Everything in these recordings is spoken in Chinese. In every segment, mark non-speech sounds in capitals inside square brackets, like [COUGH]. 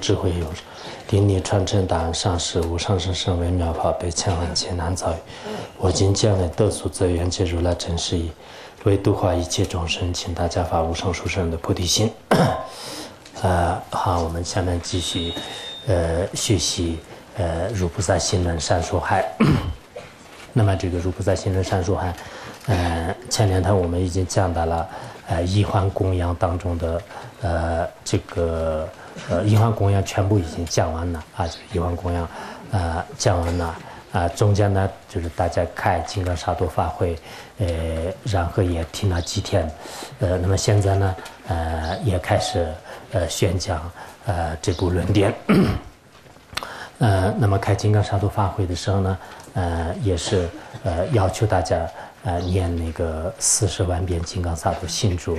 智慧有顶礼传承大恩上师无上甚深微妙法被千万劫难遭遇。我今将来得所则愿解如来真实义，为度化一切众生，请大家发无上殊胜的菩提心。[COUGHS] 呃，好，我们下面继续呃学习呃如菩萨心论善说海。那么这个如菩萨心论善说还，呃，前两天我们已经讲到了呃一环供养当中的呃这个。呃，一环供养全部已经讲完了啊，就是一环供养，呃，讲完了啊。中间呢，就是大家开金刚沙埵法会，呃，然后也听了几天，呃，那么现在呢，呃，也开始呃宣讲呃这部论点，[COUGHS] 呃，那么开金刚沙埵法会的时候呢，呃，也是呃要求大家呃念那个四十万遍金刚萨埵心咒。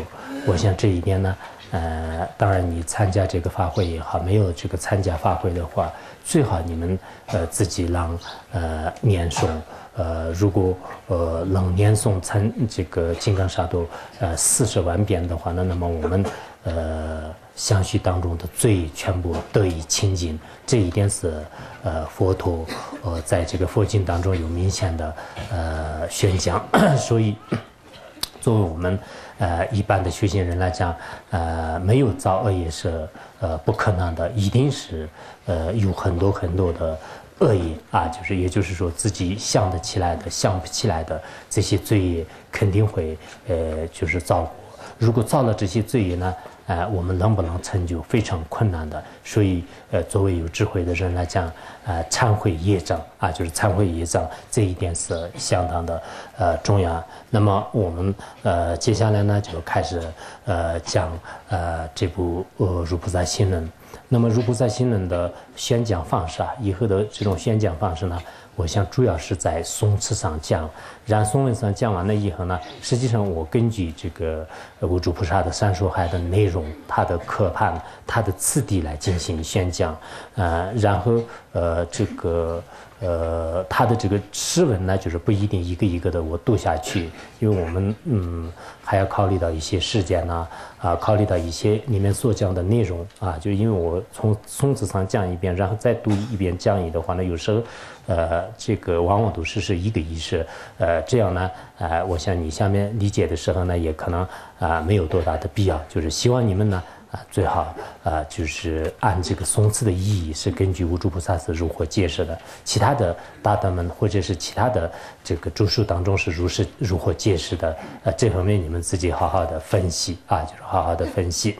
我想这一边呢。呃，当然，你参加这个法会也好，没有这个参加法会的话，最好你们呃自己让呃念诵，呃，如果呃能念诵参这个金刚萨埵呃四十万遍的话，那那么我们呃相续当中的罪全部得以清净，这一点是呃佛陀呃在这个佛经当中有明显的呃宣讲，[CLEARS THROAT] 所以作为我们。呃，一般的修行人来讲，呃，没有造恶业是呃不可能的，一定是呃有很多很多的恶业啊，就是也就是说自己想得起来的、想不起来的这些罪，肯定会呃就是造。如果造了这些罪业呢？呃，我们能不能成就非常困难的，所以呃，作为有智慧的人来讲，呃，忏悔业障啊，就是忏悔业障这一点是相当的呃重要。那么我们呃接下来呢就开始呃讲呃这部呃如菩萨心论。那么如菩萨心论的宣讲方式啊，以后的这种宣讲方式呢？我想主要是在宋词上讲，然宋文上讲完了以后呢，实际上我根据这个无主菩萨的三说海的内容、它的刻盘、它的次第来进行宣讲，呃，然后呃这个。呃，他的这个诗文呢，就是不一定一个一个的我读下去，因为我们嗯还要考虑到一些事件呐，啊，考虑到一些里面所讲的内容啊，就因为我从从字上讲一遍，然后再读一遍讲义的话呢，有时候呃这个往往都是是一个意思，呃这样呢，呃我想你下面理解的时候呢，也可能啊没有多大的必要，就是希望你们呢。最好啊，就是按这个松次的意义是根据无著菩萨是如何解释的，其他的大德们或者是其他的这个著述当中是如是如何解释的，呃，这方面你们自己好好的分析啊，就是好好的分析。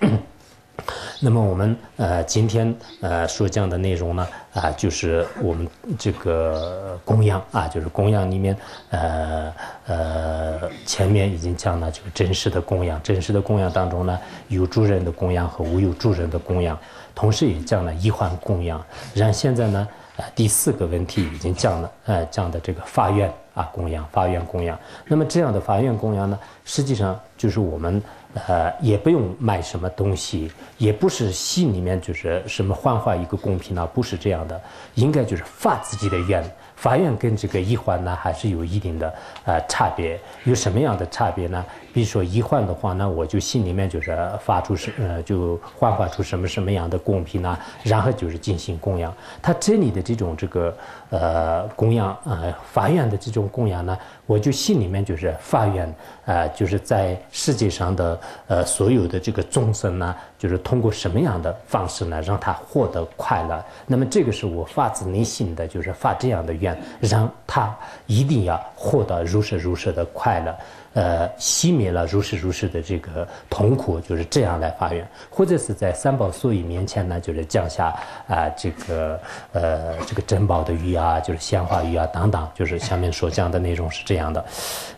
那么我们呃今天呃所讲的内容呢啊就是我们这个供养啊就是供养里面呃呃前面已经讲了这个真实的供养，真实的供养当中呢有助人的供养和无有助人的供养，同时也讲了医患供养。然后现在呢呃第四个问题已经讲了呃讲的这个法院啊供养法院供养。那么这样的法院供养呢实际上就是我们。呃，也不用卖什么东西，也不是心里面就是什么幻化一个公平呢，不是这样的，应该就是发自己的愿。法院跟这个一环呢，还是有一定的呃差别。有什么样的差别呢？比如说一环的话呢，我就心里面就是发出什呃，就幻化出什么什么样的公平呢？然后就是进行供养。他这里的这种这个呃供养呃法院的这种供养呢，我就心里面就是发愿呃就是在世界上的呃所有的这个众生呢。就是通过什么样的方式呢，让他获得快乐？那么这个是我发自内心的就是发这样的愿，让他一定要获得如是如是的快乐，呃，熄灭了如是如是的这个痛苦，就是这样来发愿，或者是在三宝所语面前呢，就是降下啊这个呃这个珍宝的玉啊，就是鲜花玉啊等等，就是下面所讲的内容是这样的。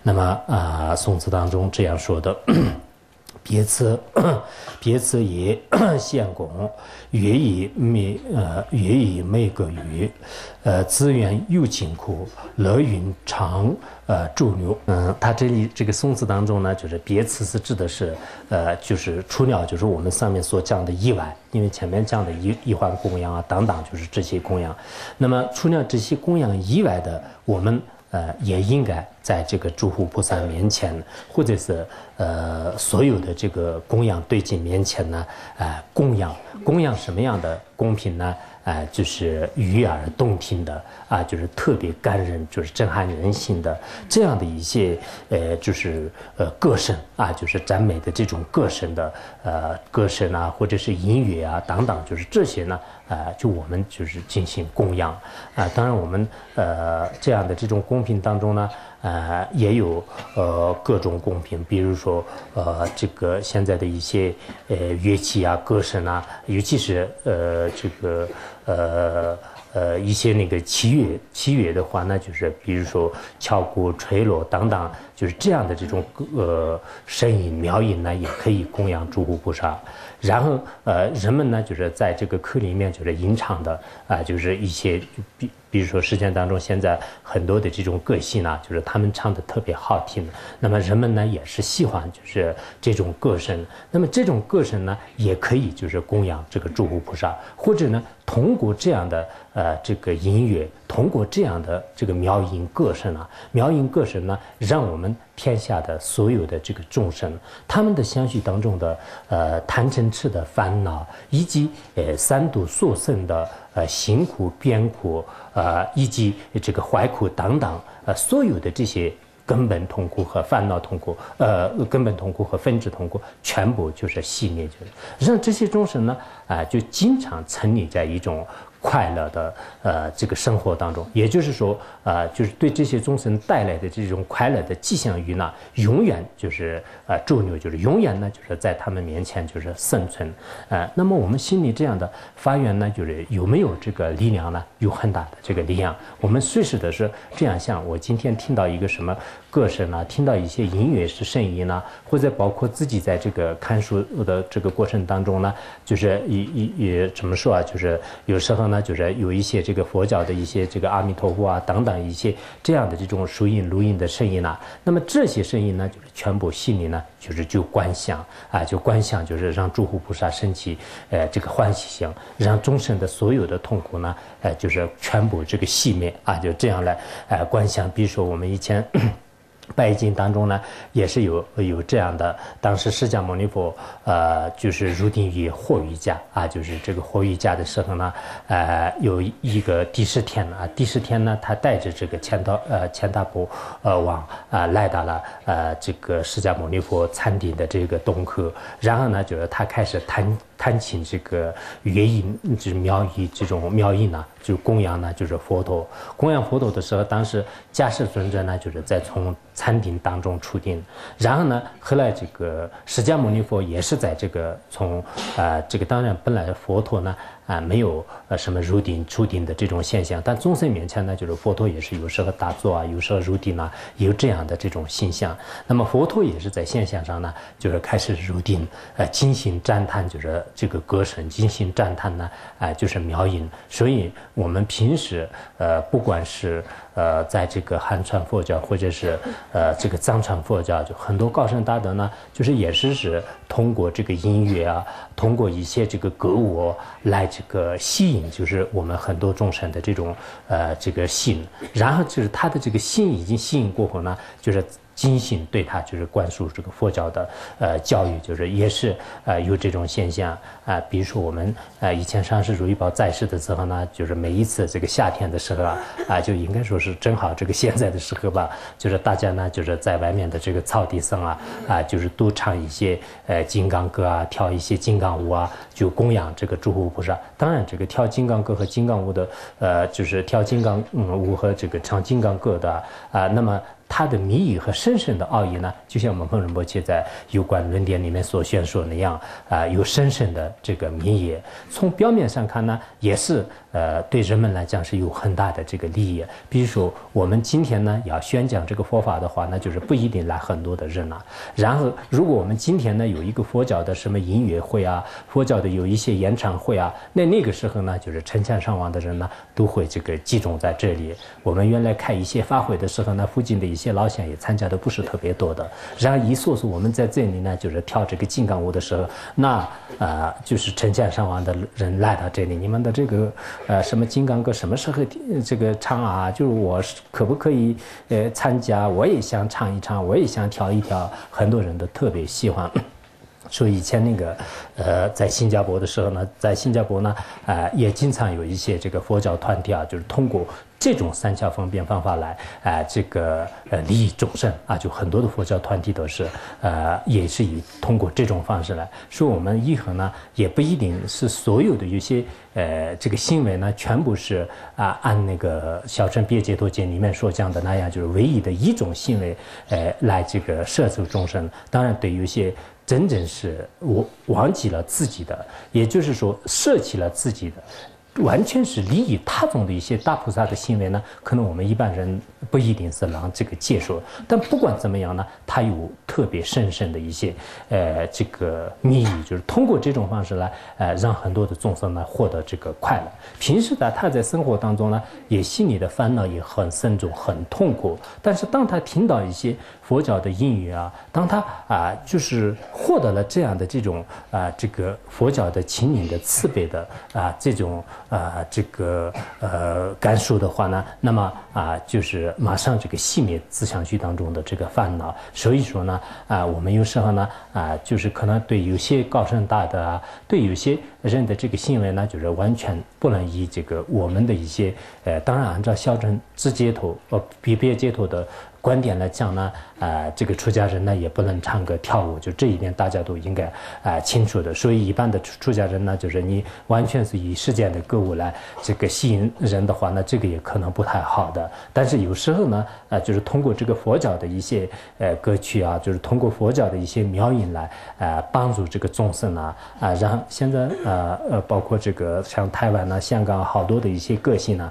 那么啊，宋词当中这样说的。[COUGHS] 别此，[COUGHS] 别此也献功，月以每呃月以每个月，呃资源又金库，乐运长呃驻留。嗯，他这里这个宋词当中呢，就是别词是指的是呃，就是除了就是我们上面所讲的以外，因为前面讲的一一环供养啊等等，就是这些供养。那么除了这些供养以外的，我们呃，也应该在这个诸佛菩萨面前，或者是呃所有的这个供养对境面前呢，呃，供养供养什么样的供品呢？哎，就是悦耳动听的啊，就是特别感人，就是震撼人心的这样的一些呃，就是呃歌声啊，就是赞美的这种歌声的呃歌声啊，或者是音乐啊等等，就是这些呢，呃，就我们就是进行供养啊。当然，我们呃这样的这种供品当中呢。呃，也有呃各种贡品，比如说呃这个现在的一些呃乐器啊、歌声啊，尤其是呃这个呃呃一些那个器乐，器乐的话呢，就是比如说敲鼓、吹锣等等，就是这样的这种呃声音、妙音呢，也可以供养诸佛菩萨。然后呃人们呢，就是在这个课里面就是吟唱的啊，就是一些比。比如说，实践当中现在很多的这种个戏呢，就是他们唱的特别好听，那么人们呢也是喜欢就是这种歌声。那么这种歌声呢，也可以就是供养这个诸佛菩萨，或者呢通过这样的呃这个音乐，通过这样的这个苗音歌声啊，苗音歌声呢，让我们天下的所有的这个众生，他们的相续当中的呃贪嗔痴的烦恼，以及呃三毒所生的。呃，辛苦、边苦，呃，以及这个怀苦等等，呃，所有的这些根本痛苦和烦恼痛苦，呃，根本痛苦和分支痛苦，全部就是熄灭，就是让这些众生呢，啊，就经常沉溺在一种。快乐的呃这个生活当中，也就是说，呃，就是对这些众生带来的这种快乐的迹象于呢，永远就是呃驻留，就是永远呢就是在他们面前就是生存，呃，那么我们心里这样的发愿呢，就是有没有这个力量呢？有很大的这个力量。我们随时的是这样想，我今天听到一个什么各省呢，听到一些音乐是声音呢，或者包括自己在这个看书的这个过程当中呢，就是也也也怎么说啊？就是有时候。呢，就是有一些这个佛教的一些这个阿弥陀佛啊等等一些这样的这种书音录音的声音呢，那么这些声音呢，就是全部心里呢，就是就观想啊，就观想，就是让诸佛菩萨升起，呃，这个欢喜心，让众生的所有的痛苦呢，呃，就是全部这个熄灭啊，就这样来，呃，观想。比如说我们以前。拜经当中呢，也是有有这样的。当时释迦牟尼佛，呃，就是入定于火瑜伽啊，就是这个火瑜伽的时候呢，呃，有一个第十天啊，第十天呢，他带着这个千道呃千大波呃往啊，来到了呃这个释迦牟尼佛餐顶的这个洞口，然后呢，就是他开始弹。弹请这个乐音，就是妙音这种妙音呢，就供养呢，就是佛陀。供养佛陀的时候，当时迦叶尊者呢，就是在从禅定当中出定。然后呢，后来这个释迦牟尼佛也是在这个从呃，这个当然本来佛陀呢。啊，没有呃什么入定出顶的这种现象，但众生面前呢，就是佛陀也是有时候打坐啊，有时候入定啊，有这样的这种现象。那么佛陀也是在现象上呢，就是开始入定，呃，进行赞叹，就是这个歌声，进行赞叹呢，啊，就是描影。所以我们平时呃，不管是呃，在这个汉传佛教，或者是呃这个藏传佛教，就很多高僧大德呢，就是也是是通过这个音乐啊，通过一些这个歌舞来这个吸引，就是我们很多众生的这种呃这个心，然后就是他的这个心已经吸引过后呢，就是。精心对他就是灌输这个佛教的呃教育，就是也是呃有这种现象啊。比如说我们呃以前上师如意宝在世的时候呢，就是每一次这个夏天的时候啊啊，就应该说是正好这个现在的时候吧，就是大家呢就是在外面的这个草地上啊啊，就是都唱一些呃金刚歌啊，跳一些金刚舞啊，就供养这个诸佛菩萨。当然，这个跳金刚歌和金刚舞的呃，就是跳金刚舞和这个唱金刚歌的啊，那么。它的谜语和深深的奥义呢，就像我们仁波切在有关论点里面所宣说那样啊，有深深的这个谜语。从表面上看呢，也是呃对人们来讲是有很大的这个利益。比如说，我们今天呢要宣讲这个佛法的话，那就是不一定来很多的人了。然后，如果我们今天呢有一个佛教的什么音乐会啊，佛教的有一些演唱会啊，那那个时候呢，就是成千上万的人呢都会这个集中在这里。我们原来开一些法会的时候呢，附近的一一些老乡也参加的不是特别多的。然后一说说我们在这里呢，就是跳这个金刚舞的时候，那啊就是成千上万的人来到这里，你们的这个呃什么金刚歌什么时候这个唱啊？就是我可不可以呃参加？我也想唱一唱，我也想跳一跳，很多人都特别喜欢。说以前那个，呃，在新加坡的时候呢，在新加坡呢，啊，也经常有一些这个佛教团体啊，就是通过这种三教分辨方法来，啊，这个呃利益众生啊，就很多的佛教团体都是，呃，也是以通过这种方式来说，我们一恒呢，也不一定是所有的有些，呃，这个行为呢，全部是啊，按那个《小乘别解脱经》里面所讲的那样，就是唯一的一种行为，呃，来这个摄受众生。当然，对有些。真正是我忘记了自己的，也就是说舍弃了自己的。完全是利益他众的一些大菩萨的行为呢，可能我们一般人不一定是能这个接受。但不管怎么样呢，他有特别深深的一些呃这个秘密，就是通过这种方式来呃让很多的众生呢获得这个快乐。平时呢他在生活当中呢也心里的烦恼也很深重很痛苦，但是当他听到一些佛教的音语啊，当他啊就是获得了这样的这种啊这个佛教的情景的慈悲的啊这种。啊，这个呃感受的话呢，那么啊，就是马上这个熄灭自相续当中的这个烦恼。所以说呢，啊，我们有时候呢，啊，就是可能对有些高深大德啊，对有些人的这个行为呢，就是完全不能以这个我们的一些呃，当然按照小乘直接头呃比别接头的。观点来讲呢，啊，这个出家人呢也不能唱歌跳舞，就这一点大家都应该啊清楚的。所以一般的出出家人呢，就是你完全是以世间的歌舞来这个吸引人的话，那这个也可能不太好的。但是有时候呢，啊，就是通过这个佛教的一些呃歌曲啊，就是通过佛教的一些妙音来啊帮助这个众生啊啊，让现在呃呃包括这个像台湾呢、香港好多的一些个性呢。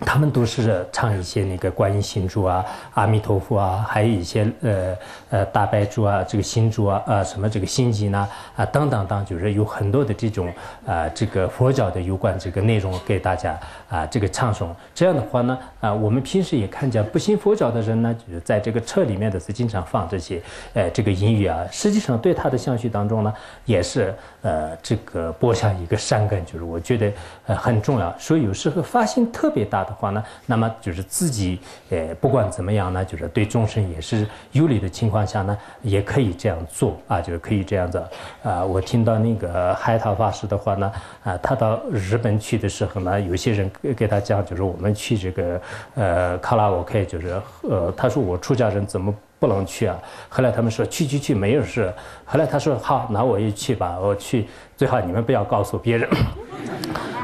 他们都是唱一些那个观音心珠啊、阿弥陀佛啊，还有一些呃呃大白珠啊、这个心珠啊、啊什么这个心经呢啊等等等，就是有很多的这种啊这个佛教的有关这个内容给大家啊这个唱诵。这样的话呢啊，我们平时也看见不信佛教的人呢，就是在这个车里面的是经常放这些呃这个音乐啊，实际上对他的相续当中呢，也是呃这个播下一个善根，就是我觉得呃很重要。所以有时候发心特别大。的话呢，那么就是自己，呃，不管怎么样呢，就是对众生也是有利的情况下呢，也可以这样做啊，就是可以这样子啊。我听到那个海涛法师的话呢，啊，他到日本去的时候呢，有些人给他讲，就是我们去这个呃卡拉 OK，就是呃，他说我出家人怎么不能去啊？后来他们说去去去没有事。后来他说好，那我也去吧，我去，最好你们不要告诉别人。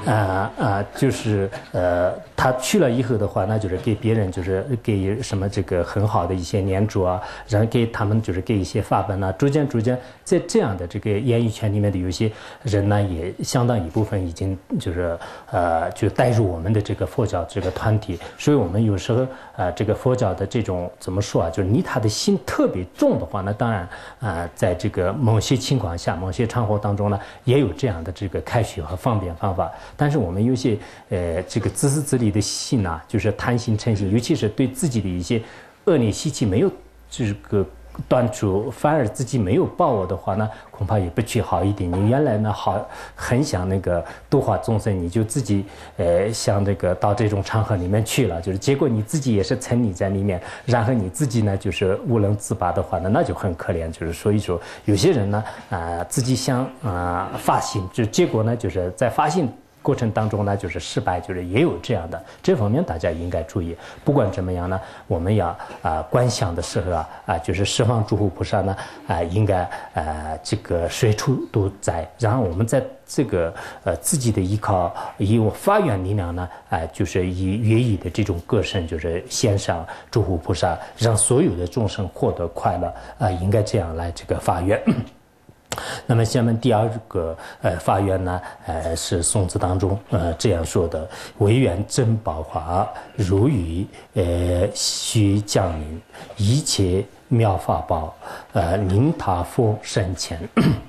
啊 [LAUGHS] 啊，就是呃，他去了以后的话，那就是给别人，就是给什么这个很好的一些念珠啊，然后给他们就是给一些法本啊，逐渐逐渐在这样的这个演艺圈里面的有些人呢，也相当一部分已经就是呃，就带入我们的这个佛教这个团体，所以我们有时候呃，这个佛教的这种怎么说啊，就是你他的心特别重的话，那当然啊，在这个某些情况下、某些场合当中呢，也有这样的这个开穴和方便方法。但是我们有些呃，这个自私自利的心呐，就是贪心嗔心，尤其是对自己的一些恶劣习气没有这个断除，反而自己没有报我的话呢，恐怕也不去好一点。你原来呢好很想那个度化众生，你就自己呃想这个到这种场合里面去了，就是结果你自己也是沉溺在里面，然后你自己呢就是无能自拔的话呢，那就很可怜。就是所以说，有些人呢啊自己想啊发心，就结果呢就是在发心。过程当中呢，就是失败，就是也有这样的，这方面大家应该注意。不管怎么样呢，我们要啊观想的时候啊啊，就是十方诸佛菩萨呢啊，应该呃这个随处都在。然后我们在这个呃自己的依靠，以我发愿力量呢，啊，就是以愿意的这种歌声，就是献上诸佛菩萨，让所有的众生获得快乐啊，应该这样来这个发愿。那么下面第二个呃法院呢，呃是宋词当中呃这样说的：唯愿珍宝华如雨，呃须降临，一切妙法宝，呃，宁塔佛身前。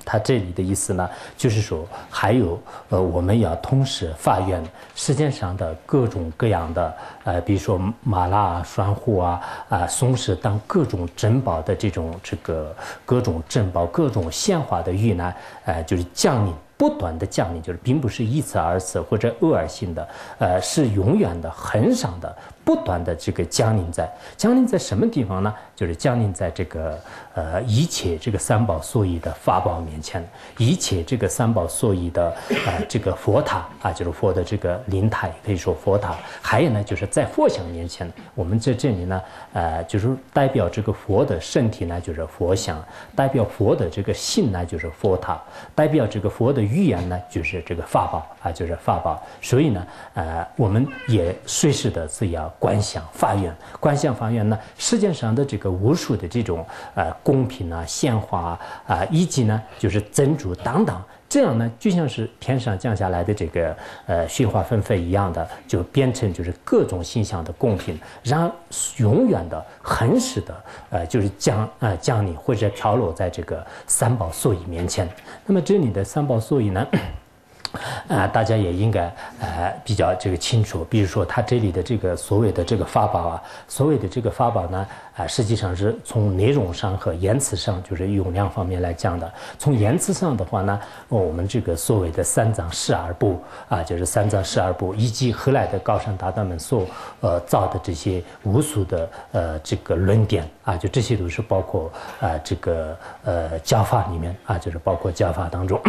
他这里的意思呢，就是说还有呃，我们要同时发愿世界上的各种各样的呃，比如说麻辣、双护啊、啊松石等各种珍宝的这种这个各种珍宝、各种鲜花的玉呢，呃，就是降临。不断的降临，就是并不是一次、二次或者偶尔性的，呃，是永远的、恒常的。不断的这个降临在降临在什么地方呢？就是降临在这个呃一切这个三宝所依的法宝面前，一切这个三宝所依的呃这个佛塔啊，就是佛的这个灵塔，可以说佛塔。还有呢，就是在佛像面前，我们在这里呢，呃，就是代表这个佛的身体呢，就是佛像；代表佛的这个性呢，就是佛塔；代表这个佛的语言呢，就是这个法宝啊，就是法宝。所以呢，呃，我们也随时的是要。观想法院，观想法院呢，世界上的这个无数的这种呃贡品啊、鲜花啊，以及呢就是珍珠等等，这样呢就像是天上降下来的这个呃雪花纷飞一样的，就变成就是各种形象的贡品，让永远的恒实的呃就是降呃降临或者飘落在这个三宝座椅面前。那么这里的三宝座椅呢？啊，大家也应该呃比较这个清楚。比如说，它这里的这个所谓的这个法宝啊，所谓的这个法宝呢，啊，实际上是从内容上和言辞上，就是用量方面来讲的。从言辞上的话呢，我们这个所谓的三藏十二部啊，就是三藏十二部，以及后来的高僧大德们所呃造的这些无数的呃这个论点啊，就这些都是包括啊这个呃教法里面啊，就是包括教法当中。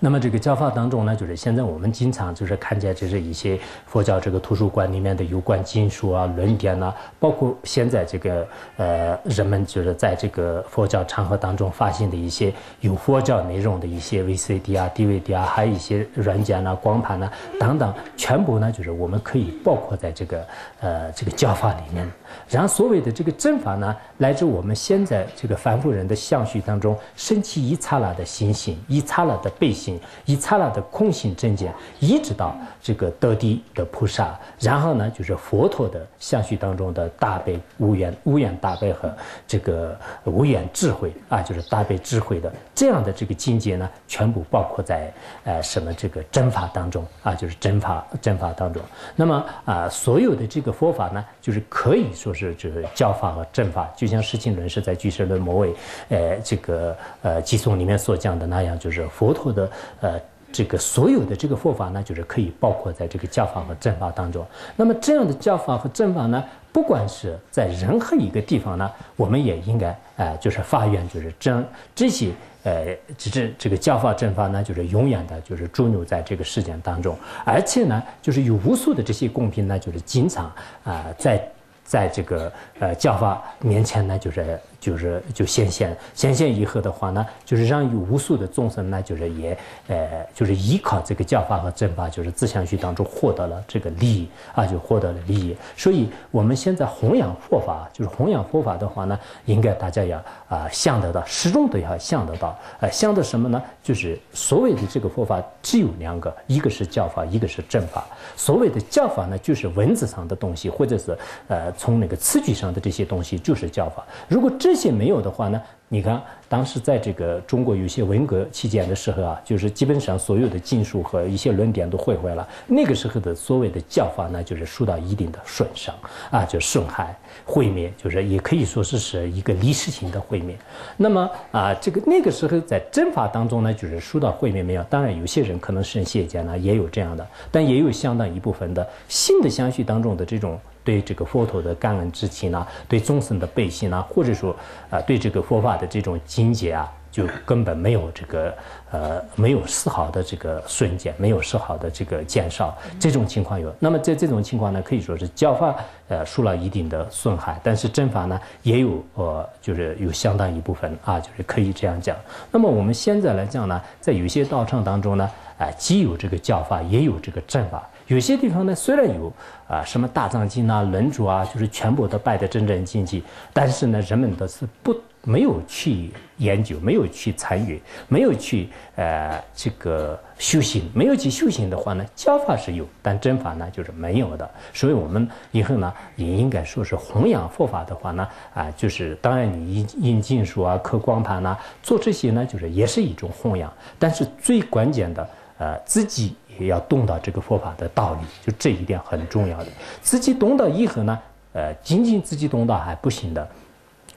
那么这个教法当中呢，就是现在我们经常就是看见，就是一些佛教这个图书馆里面的有关经书啊、论点呐，包括现在这个呃人们就是在这个佛教场合当中发现的一些有佛教内容的一些 VCD 啊、DVD 啊，还有一些软件呐、光盘呐等等，全部呢就是我们可以包括在这个呃这个教法里面。然后所谓的这个正法呢，来自我们现在这个凡夫人的相续当中升起一刹那的心性，一刹那的背心，一刹那的空性正见，一直到这个得地的菩萨，然后呢就是佛陀的相续当中的大悲无缘无缘大悲和这个无缘智慧啊，就是大悲智慧的这样的这个境界呢，全部包括在呃什么这个真法当中啊，就是真法真法当中。那么啊，所有的这个佛法呢，就是可以。说是就是教法和正法，就像释经论是在《居士论末尾》呃这个呃偈颂里面所讲的那样，就是佛陀的呃这个所有的这个佛法呢，就是可以包括在这个教法和正法当中。那么这样的教法和正法呢，不管是在任何一个地方呢，我们也应该呃就是发愿，就是真这些呃这这个教法正法呢，就是永远的就是驻留在这个世间当中，而且呢，就是有无数的这些公平呢，就是经常啊在。在这个呃教法面前呢，就是就是就显现显现以后的话呢，就是让有无数的众生呢，就是也呃就是依靠这个教法和正法，就是自相续当中获得了这个利益啊，就获得了利益。所以我们现在弘扬佛法，就是弘扬佛法的话呢，应该大家要啊想得到，始终都要想得到。呃，想的什么呢？就是所谓的这个佛法只有两个，一个是教法，一个是正法。所谓的教法呢，就是文字上的东西，或者是呃。从那个词句上的这些东西就是教法。如果这这些没有的话呢？你看，当时在这个中国有些文革期间的时候啊，就是基本上所有的经书和一些论点都毁坏了。那个时候的所谓的教法呢，就是受到一定的损伤啊，就损害、毁灭，就是也可以说是是一个历史性的毁灭。那么啊，这个那个时候在真法当中呢，就是受到毁灭没有？当然，有些人可能是邪见呢，也有这样的，但也有相当一部分的新的相续当中的这种。对这个佛陀的感恩之情啊，对众生的悲心啊，或者说啊，对这个佛法的这种境界啊，就根本没有这个呃，没有丝毫的这个瞬间，没有丝毫的这个减少。这种情况有。那么在这种情况呢，可以说是教法呃受了一定的损害，但是正法呢也有呃，就是有相当一部分啊，就是可以这样讲。那么我们现在来讲呢，在有些道场当中呢，啊，既有这个教法，也有这个正法。有些地方呢，虽然有啊什么大藏经啊、轮主啊，就是全部都拜的真正经济，但是呢，人们都是不没有去研究，没有去参与，没有去呃这个修行，没有去修行的话呢，教法是有，但真法呢就是没有的。所以我们以后呢也应该说是弘扬佛法的话呢，啊，就是当然你印印经书啊、刻光盘呐，做这些呢，就是也是一种弘扬。但是最关键的，呃，自己也要懂到这个佛法的道理，就这一点很重要的。自己懂到以后呢，呃，仅仅自己懂到还不行的。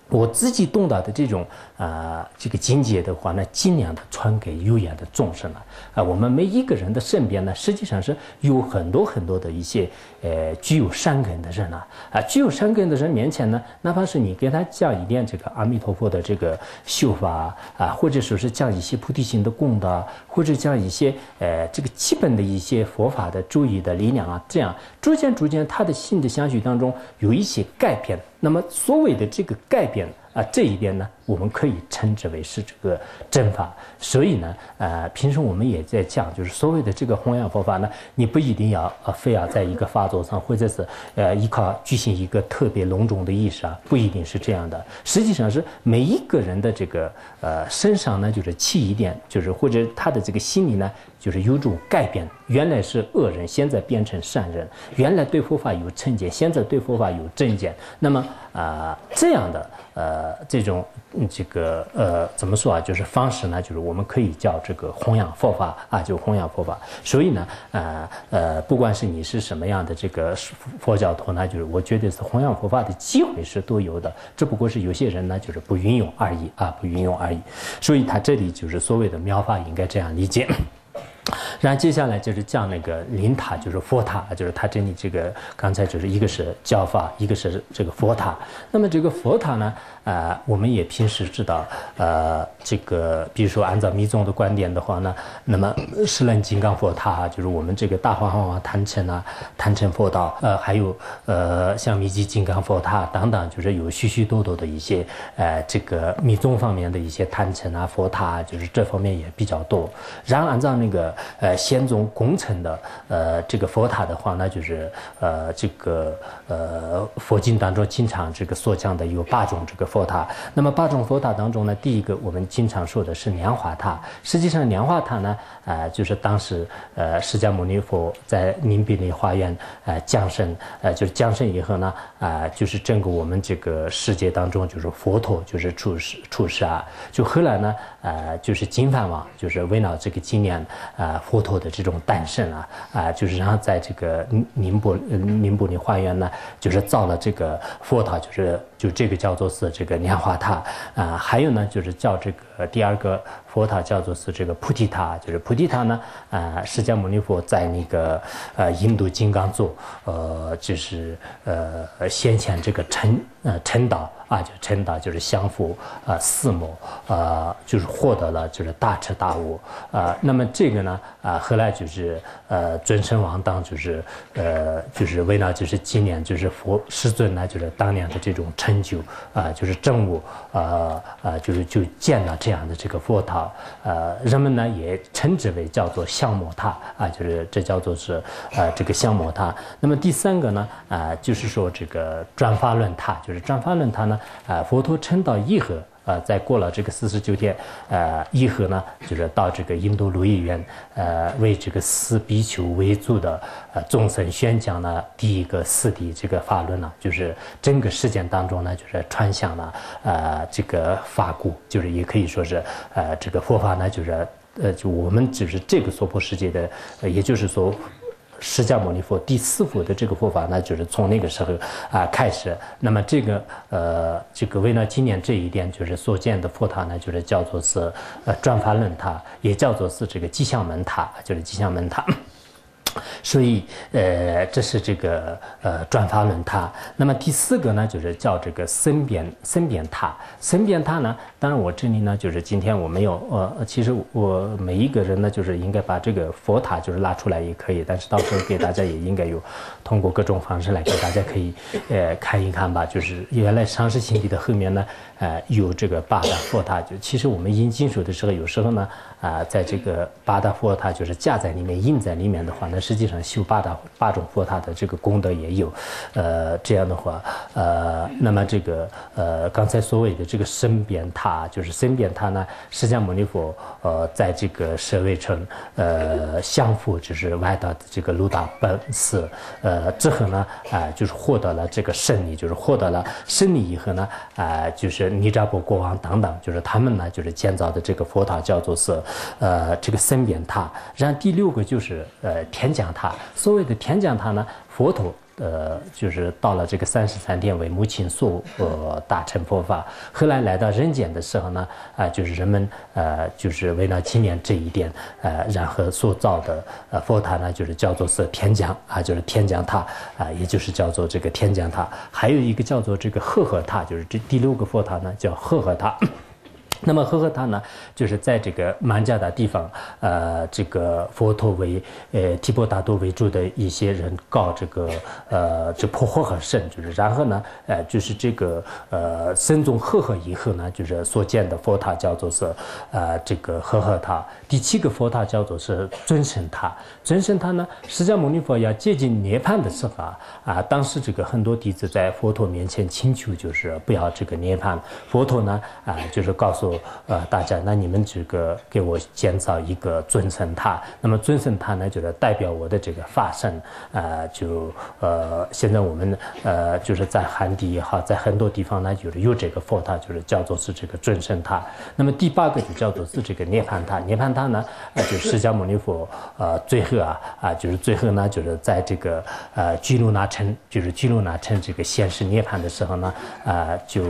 我自己懂到的这种啊，这个境界的话呢，尽量的传给有缘的众生了啊。我们每一个人的身边呢，实际上是有很多很多的一些呃具有善根的人啊啊，具有善根的人面前呢，哪怕是你给他讲一点这个阿弥陀佛的这个修法啊，或者说是讲一些菩提心的功德，或者讲一些呃这个基本的一些佛法的注意的力量啊，这样逐渐逐渐他的心的相续当中有一些改变。那么所谓的这个改变啊，这一点呢，我们可以称之为是这个阵法。所以呢，呃，平时我们也在讲，就是所谓的这个弘扬佛法呢，你不一定要呃非要在一个法座上，或者是呃依靠举行一个特别隆重的仪式啊，不一定是这样的。实际上是每一个人的这个呃身上呢，就是起一点，就是或者他的这个心里呢，就是有种改变。原来是恶人，现在变成善人；原来对佛法有成见，现在对佛法有正见。那么啊，这样的呃这种这个呃怎么说啊？就是方式呢，就是我们可以叫这个弘扬佛法啊，就弘扬佛法。所以呢，呃呃，不管是你是什么样的这个佛教徒呢，就是我觉得是弘扬佛法的机会是都有的，只不过是有些人呢就是不运用而已啊，不运用而已。所以他这里就是所谓的妙法，应该这样理解。然后接下来就是讲那个灵塔，就是佛塔，就是他这里这个刚才就是一个是教法，一个是这个佛塔。那么这个佛塔呢？啊，我们也平时知道，呃，这个比如说按照密宗的观点的话呢，那么十轮金刚佛塔就是我们这个大皇王坛城啊，坛城佛道，呃，还有呃像密集金刚佛塔等等，就是有许许多多的一些呃这个密宗方面的一些坛城啊佛塔，就是这方面也比较多。然后按照那个呃仙宗工程的呃这个佛塔的话，那就是呃这个呃佛经当中经常这个所讲的有八种这个佛。佛塔，那么八种佛塔当中呢，第一个我们经常说的是莲花塔。实际上，莲花塔呢，呃，就是当时呃释迦牟尼佛在宁比林花园呃降生，呃就是降生以后呢，啊就是整个我们这个世界当中就是佛陀就是出世出世啊，就后来呢，呃就是金梵王就是为了这个纪念啊佛陀的这种诞生啊，啊就是然后在这个宁宁波宁波林花园呢，就是造了这个佛塔，就是就这个叫做是这。个莲花塔啊，还有呢，就是叫这个第二个佛塔叫做是这个菩提塔，就是菩提塔呢，啊，释迦牟尼佛在那个呃印度金刚座，呃，就是呃先前这个成呃成道。啊，就成道，就是降服啊四魔，呃，就是获得了就是大彻大悟啊。那么这个呢，啊，后来就是呃尊称王当，就是呃就是为了就是纪念就是佛师尊呢，就是当年的这种成就啊，就是证悟啊啊，就是就建了这样的这个佛塔，呃，人们呢也称之为叫做降魔塔啊，就是这叫做是呃这个降魔塔。那么第三个呢，啊，就是说这个转发论塔，就是转发论塔呢。啊，佛陀称道义和，呃，再过了这个四十九天，呃，以后呢，就是到这个印度卢夷园，呃，为这个四比丘为主的呃众生宣讲了第一个四谛这个法论呢，就是整个事件当中呢，就是传向了呃这个法故，就是也可以说是呃这个佛法呢，就是呃就我们就是这个娑婆世界的，也就是说。释迦牟尼佛第四佛的这个佛法，那就是从那个时候啊开始。那么这个呃，这个为了纪念这一点，就是所建的佛塔呢，就是叫做是呃转法轮塔，也叫做是这个吉祥门塔，就是吉祥门塔。所以，呃，这是这个呃转发轮塔。那么第四个呢，就是叫这个森边森边塔。森边塔呢，当然我这里呢，就是今天我没有呃，其实我每一个人呢，就是应该把这个佛塔就是拉出来也可以，但是到时候给大家也应该有通过各种方式来给大家可以呃看一看吧。就是原来上师心地的后面呢，呃有这个八大佛塔。就其实我们印经书的时候，有时候呢，啊，在这个八大佛塔就是架在里面印在里面的话，那。实际上修八大八种佛塔的这个功德也有，呃，这样的话，呃，那么这个呃，刚才所谓的这个身边塔，就是身边塔呢，释迦牟尼佛呃，在这个舍卫城呃相父就是外道的这个鲁达本寺呃之后呢，啊，就是获得了这个胜利，就是获得了胜利以后呢，啊，就是尼扎波国王等等，就是他们呢，就是建造的这个佛塔叫做是呃这个森扁塔，然后第六个就是呃天降塔。所谓的天降塔呢，佛陀呃就是到了这个三十三天为母亲所呃大乘佛法，后来来到人间的时候呢，啊就是人们呃就是为了纪念这一点呃然后所造的呃佛塔呢，就是叫做是天降啊，就是天降塔啊，也就是叫做这个天降塔，还有一个叫做这个赫赫塔，就是这第六个佛塔呢叫赫赫塔。那么赫赫塔呢，就是在这个曼加达地方，呃，这个佛陀为呃提婆达多为主的一些人告这个呃这破获和圣，就是然后呢，呃，就是这个呃僧宗赫赫以后呢，就是所建的佛塔叫做是呃这个赫赫塔。第七个佛塔叫做是尊神塔。尊神塔呢，释迦牟尼佛要接近涅槃的时候啊，啊，当时这个很多弟子在佛陀面前请求，就是不要这个涅槃。佛陀呢，啊，就是告诉。呃，大家，那你们这个给我建造一个尊神塔。那么尊神塔呢，就是代表我的这个法身。呃，就呃，现在我们呃，就是在汉地也好，在很多地方呢，就是有这个佛塔，就是叫做是这个尊神塔。那么第八个就叫做是这个涅槃塔。涅槃塔呢，呃，就释迦牟尼佛呃，最后啊啊，就是最后呢，就是在这个呃居卢那城，就是居卢那城这个现世涅槃的时候呢，啊，就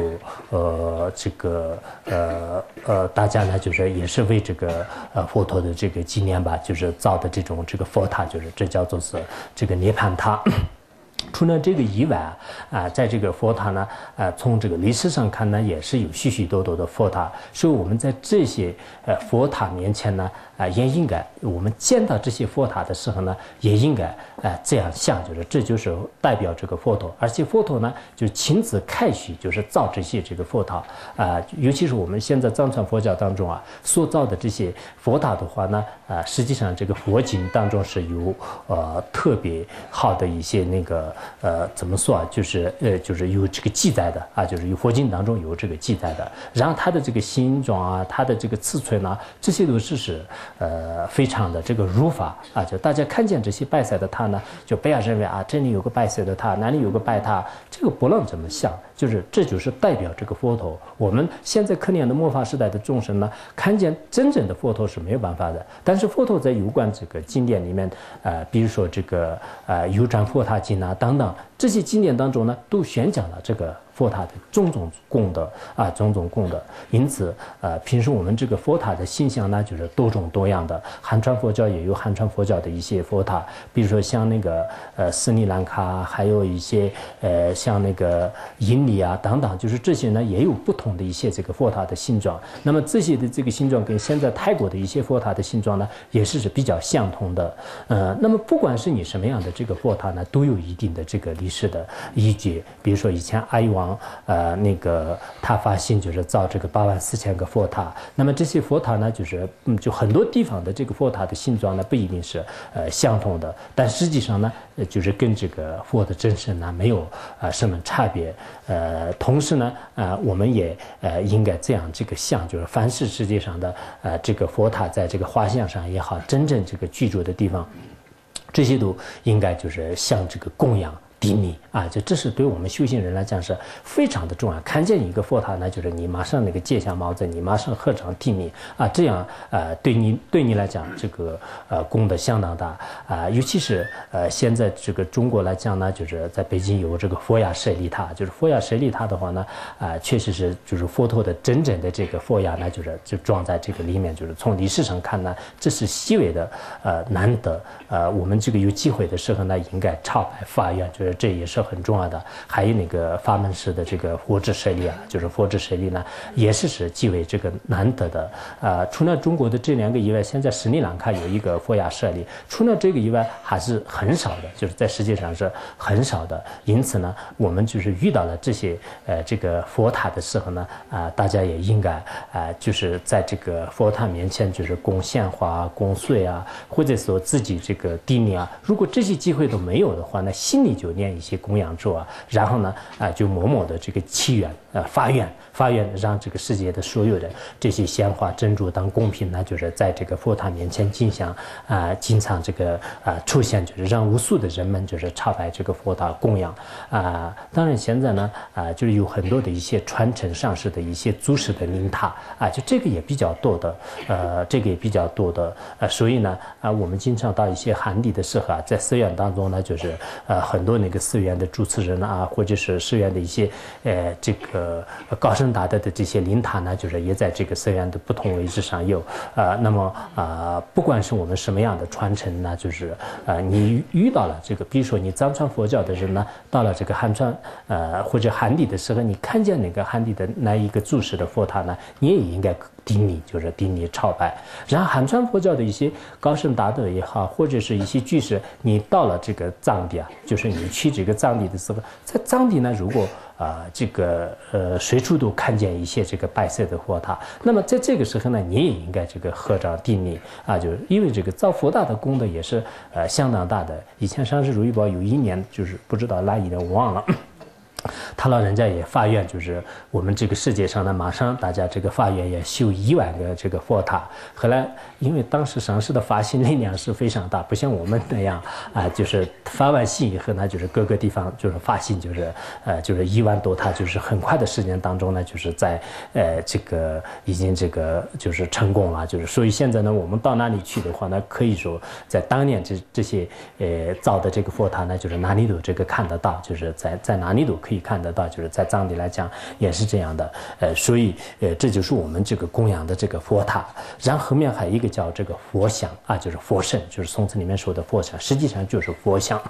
呃这个呃。呃呃，大家呢就是也是为这个呃佛陀的这个纪念吧，就是造的这种这个佛塔，就是这叫做是这个涅槃塔。除了这个以外啊，啊，在这个佛塔呢，呃，从这个历史上看呢，也是有许许多多的佛塔，所以我们在这些呃佛塔面前呢。啊，也应该我们见到这些佛塔的时候呢，也应该啊这样想，就是这就是代表这个佛陀，而且佛陀呢就亲自开许，就是造这些这个佛塔啊，尤其是我们现在藏传佛教当中啊所造的这些佛塔的话呢，啊，实际上这个佛经当中是有呃特别好的一些那个呃怎么说啊，就是呃就是有这个记载的啊，就是有佛经当中有这个记载的，然后它的这个形状啊，它的这个尺寸啊，这些都是是。呃，非常的这个如法啊，就大家看见这些白色的塔呢，就不要认为啊，这里有个白色的塔，哪里有个白塔，这个不论怎么想，就是这就是代表这个佛陀。我们现在可怜的末法时代的众生呢，看见真正的佛陀是没有办法的。但是佛陀在有关这个经典里面，呃，比如说这个呃《游占佛塔经》啊等等这些经典当中呢，都宣讲了这个。佛塔的种种功德啊，种种功德。因此，呃，平时我们这个佛塔的形象呢，就是多种多样的。汉传佛教也有汉传佛教的一些佛塔，比如说像那个呃斯里兰卡，还有一些呃像那个印尼啊等等，就是这些呢也有不同的一些这个佛塔的形状。那么这些的这个形状跟现在泰国的一些佛塔的形状呢，也是是比较相同的。呃，那么不管是你什么样的这个佛塔呢，都有一定的这个历史的依据。比如说以前阿育王。呃，那个他发心就是造这个八万四千个佛塔，那么这些佛塔呢，就是嗯，就很多地方的这个佛塔的形状呢，不一定是呃相同的，但实际上呢，就是跟这个佛的真身呢没有啊什么差别。呃，同时呢，呃，我们也呃应该这样这个像，就是凡是世界上的呃这个佛塔，在这个画像上也好，真正这个居住的地方，这些都应该就是像这个供养。地名啊，就这是对我们修行人来讲是非常的重要。看见一个佛塔，那就是你马上那个戒下帽子，你马上合掌地名啊，这样呃，对你对你来讲，这个呃功德相当大啊。尤其是呃现在这个中国来讲呢，就是在北京有这个佛牙舍利塔，就是佛牙舍利塔的话呢，啊，确实是就是佛陀的真正的这个佛牙呢，就是就装在这个里面。就是从历史上看呢，这是细微的呃难得呃，我们这个有机会的时候呢，应该朝拜法院就。就这也是很重要的。还有那个法门寺的这个佛智舍利啊，就是佛智舍利呢，也是是极为这个难得的。啊，除了中国的这两个以外，现在斯里兰卡有一个佛牙舍利，除了这个以外还是很少的，就是在世界上是很少的。因此呢，我们就是遇到了这些呃这个佛塔的时候呢，啊，大家也应该啊，就是在这个佛塔面前就是供鲜花、供水啊，或者说自己这个地念啊。如果这些机会都没有的话，那心里就念一些供养咒啊，然后呢，啊，就某某的这个祈愿，呃，发愿，发愿让这个世界的所有的这些鲜花、珍珠当贡品呢，就是在这个佛塔面前进行啊，经常这个啊出现，就是让无数的人们就是朝拜这个佛塔供养啊。当然现在呢，啊，就是有很多的一些传承上世的一些祖师的灵塔啊，就这个也比较多的，呃，这个也比较多的，啊，所以呢，啊，我们经常到一些寒地的时候啊，在寺院当中呢，就是呃很多那个寺院的主持人啊，或者是寺院的一些呃这个高僧大德的这些灵塔呢，就是也在这个寺院的不同位置上有啊。那么啊，不管是我们什么样的传承呢，就是啊，你遇到了这个，比如说你藏传佛教的人呢，到了这个汉传呃或者汉地的时候，你看见哪个汉地的那一个注释的佛塔呢，你也应该。顶礼就是顶礼朝拜，然后汉传佛教的一些高僧大德也好，或者是一些居士，你到了这个藏地啊，就是你去这个藏地的时候，在藏地呢，如果啊这个呃随处都看见一些这个白色的佛塔，那么在这个时候呢，你也应该这个合掌顶礼啊，就是因为这个造佛塔的功德也是呃相当大的。以前上师如意宝有一年就是不知道哪一年我忘了。他老人家也发愿，就是我们这个世界上呢，马上大家这个发愿也修一万个这个佛塔。后来，因为当时上师的发心力量是非常大，不像我们那样啊，就是发完心以后呢，就是各个地方就是发心，就是呃，就是一万多塔，就是很快的时间当中呢，就是在呃这个已经这个就是成功了，就是所以现在呢，我们到那里去的话呢，可以说在当年这这些呃造的这个佛塔呢，就是哪里都这个看得到，就是在在哪里都可以。看得到，就是在藏地来讲也是这样的，呃，所以呃，这就是我们这个供养的这个佛塔。然后后面还有一个叫这个佛像啊，就是佛圣，就是宋词里面说的佛像，实际上就是佛像。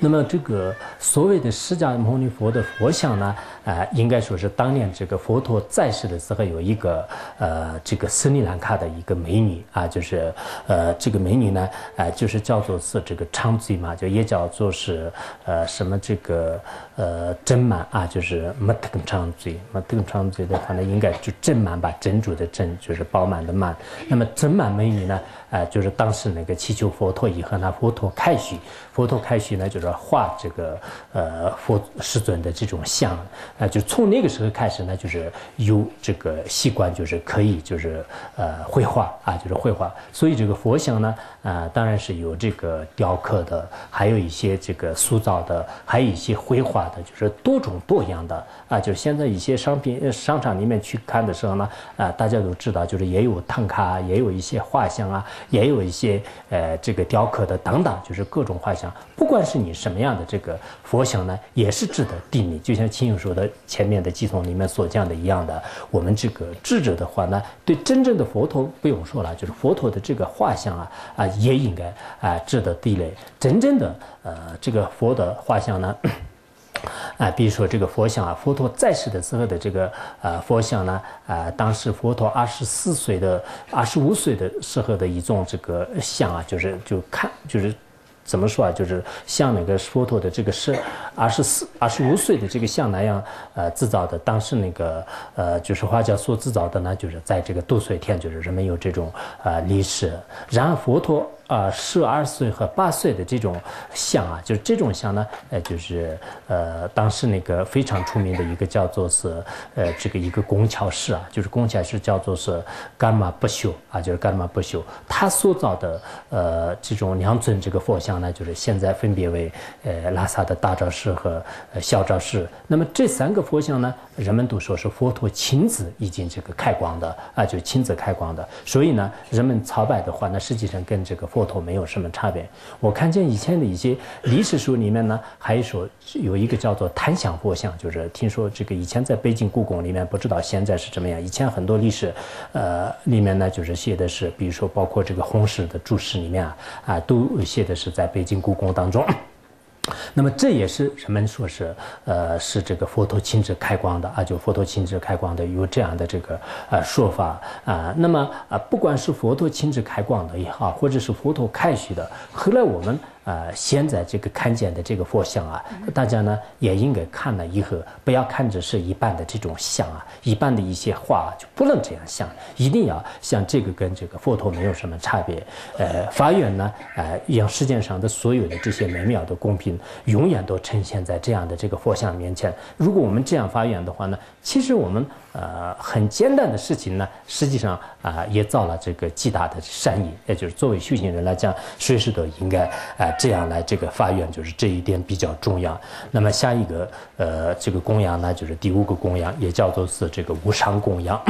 那么这个所谓的释迦牟尼佛的佛像呢，呃，应该说是当年这个佛陀在世的时候有一个呃，这个斯里兰卡的一个美女啊，就是呃，这个美女呢，呃，就是叫做是这个长嘴嘛，就也叫做是呃什么这个呃真满啊，就是没登长嘴，没登长嘴的话呢，应该就真满吧，珍珠的真就是饱满的满。那么真满美女呢，呃，就是当时那个祈求佛陀以后呢，佛陀开许，佛陀开许呢，就是。画这个呃佛世尊的这种像，啊，就从那个时候开始呢，就是有这个习惯，就是可以就是呃绘画啊，就是绘画。所以这个佛像呢，啊，当然是有这个雕刻的，还有一些这个塑造的，还有一些绘画的，就是多种多样的啊。就是现在一些商品商场里面去看的时候呢，啊，大家都知道，就是也有唐卡，也有一些画像啊，也有一些呃这个雕刻的等等，就是各种画像，不管是你。什么样的这个佛像呢，也是值得定礼。就像亲友说的前面的系统里面所讲的一样的，我们这个智者的话呢，对真正的佛陀不用说了，就是佛陀的这个画像啊啊，也应该啊值得地雷。真正的呃这个佛的画像呢，[COUGHS] 啊，比如说这个佛像啊，佛陀在世的时候的这个呃佛像呢，啊，当时佛陀二十四岁的、二十五岁的时候的一种这个像啊，就是就看就是。怎么说啊？就是像那个佛陀的这个是二十四、二十五岁的这个像那样，呃，制造的。当时那个呃，就是画家所制造的呢，就是在这个度岁天，就是人们有这种呃历史。然而佛陀。啊，十二岁和八岁的这种像啊，就是这种像呢，呃，就是呃，当时那个非常出名的一个叫做是呃，这个一个宫桥氏啊，就是宫桥氏叫做是干玛不朽啊，就是干玛不朽，他塑造的呃这种两尊这个佛像呢，就是现在分别为呃拉萨的大昭寺和呃小昭寺。那么这三个佛像呢，人们都说是佛陀亲自已经这个开光的啊，就亲自开光的。所以呢，人们朝拜的话，那实际上跟这个。佛头没有什么差别。我看见以前的一些历史书里面呢，还说有一个叫做檀香佛像，就是听说这个以前在北京故宫里面，不知道现在是怎么样。以前很多历史，呃，里面呢就是写的是，比如说包括这个红石的注释里面啊，啊，都写的是在北京故宫当中。那么这也是人们说是，呃，是这个佛陀亲自开光的啊，就佛陀亲自开光的，有这样的这个呃说法啊。那么啊，不管是佛陀亲自开光的也好，或者是佛陀开许的，后来我们。呃，现在这个看见的这个佛像啊，大家呢也应该看了以后，不要看着是一般的这种像啊，一般的一些画就不能这样像，一定要像这个跟这个佛陀没有什么差别。呃，法院呢，呃，让世界上的所有的这些美妙的公平，永远都呈现在这样的这个佛像面前。如果我们这样发愿的话呢，其实我们。呃，很艰难的事情呢，实际上啊，也造了这个极大的善意。也就是作为修行人来讲，随时都应该啊这样来这个发愿，就是这一点比较重要。那么下一个呃这个供养呢，就是第五个供养，也叫做是这个无上供养。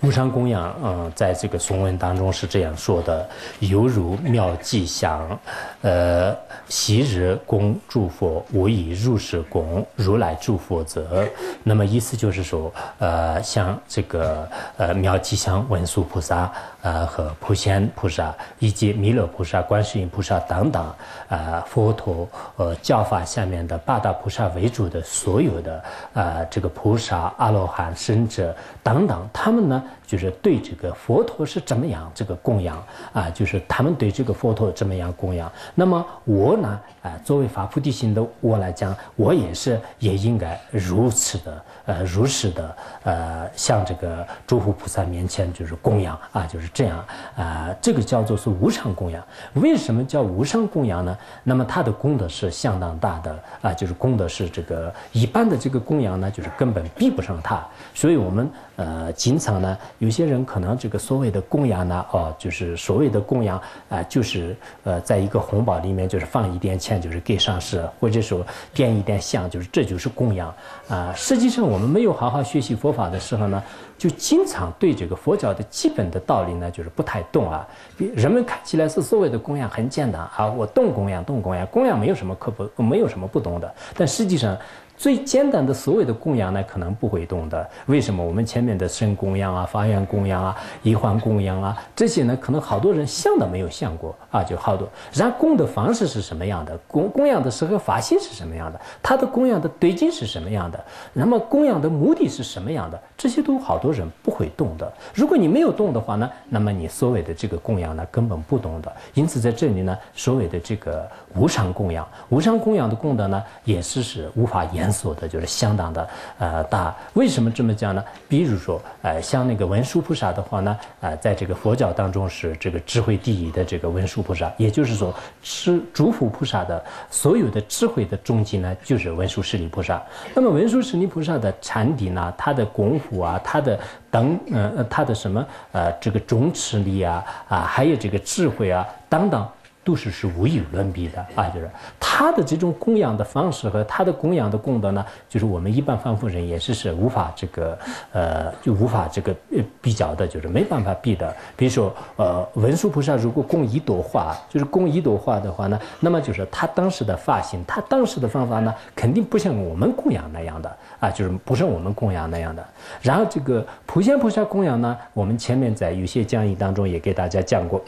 无上供养，嗯，在这个颂文当中是这样说的：犹如妙吉祥，呃，昔日供诸佛，无以如是供如来诸佛者。那么意思就是说，呃，像这个呃妙吉祥文殊菩萨，呃和普贤菩萨，以及弥勒菩萨、观世音菩萨等等，呃佛陀呃教法下面的八大菩萨为主的所有的呃这个菩萨、阿罗汉、圣者等等，他们呢。就是对这个佛陀是怎么样这个供养啊？就是他们对这个佛陀怎么样供养？那么我呢？啊，作为发菩提心的我来讲，我也是也应该如此的，呃，如此的，呃，向这个诸佛菩萨面前就是供养啊，就是这样啊。这个叫做是无上供养。为什么叫无上供养呢？那么它的功德是相当大的啊，就是功德是这个一般的这个供养呢，就是根本比不上它。所以我们呃，经常呢。有些人可能这个所谓的供养呢，哦，就是所谓的供养啊，就是呃，在一个红包里面就是放一点钱，就是给上师，或者说点一点香，就是这就是供养啊。实际上我们没有好好学习佛法的时候呢，就经常对这个佛教的基本的道理呢，就是不太懂啊。人们看起来是所谓的供养很简单啊，我动供养，动供养，供养没有什么可不，没有什么不懂的，但实际上。最简单的所谓的供养呢，可能不会动的。为什么？我们前面的神供养啊、法缘供养啊、一环供养啊，这些呢，可能好多人想都没有想过啊，就好多。然供的方式是什么样的？供供养的时候发心是什么样的？他的供养的对境是什么样的？那么供养的目的是什么样的？这些都好多人不会动的。如果你没有动的话呢，那么你所谓的这个供养呢，根本不懂的。因此在这里呢，所谓的这个无上供养，无上供养的功德呢，也是是无法言。所的就是相当的呃大，为什么这么讲呢？比如说，呃，像那个文殊菩萨的话呢，呃，在这个佛教当中是这个智慧第一的这个文殊菩萨，也就是说，是主佛菩萨的所有的智慧的终极呢，就是文殊师利菩萨。那么文殊师利菩萨的禅底呢，他的功夫啊，他的等呃他的什么呃这个种持力啊啊，还有这个智慧啊等等。都是是无与伦比的啊，就是他的这种供养的方式和他的供养的功德呢，就是我们一般凡夫人也是是无法这个呃就无法这个比较的，就是没办法比的。比如说呃文殊菩萨如果供一朵花，就是供一朵花的话呢，那么就是他当时的发型，他当时的方法呢，肯定不像我们供养那样的啊，就是不是我们供养那样的。然后这个普贤菩萨供养呢，我们前面在有些讲义当中也给大家讲过。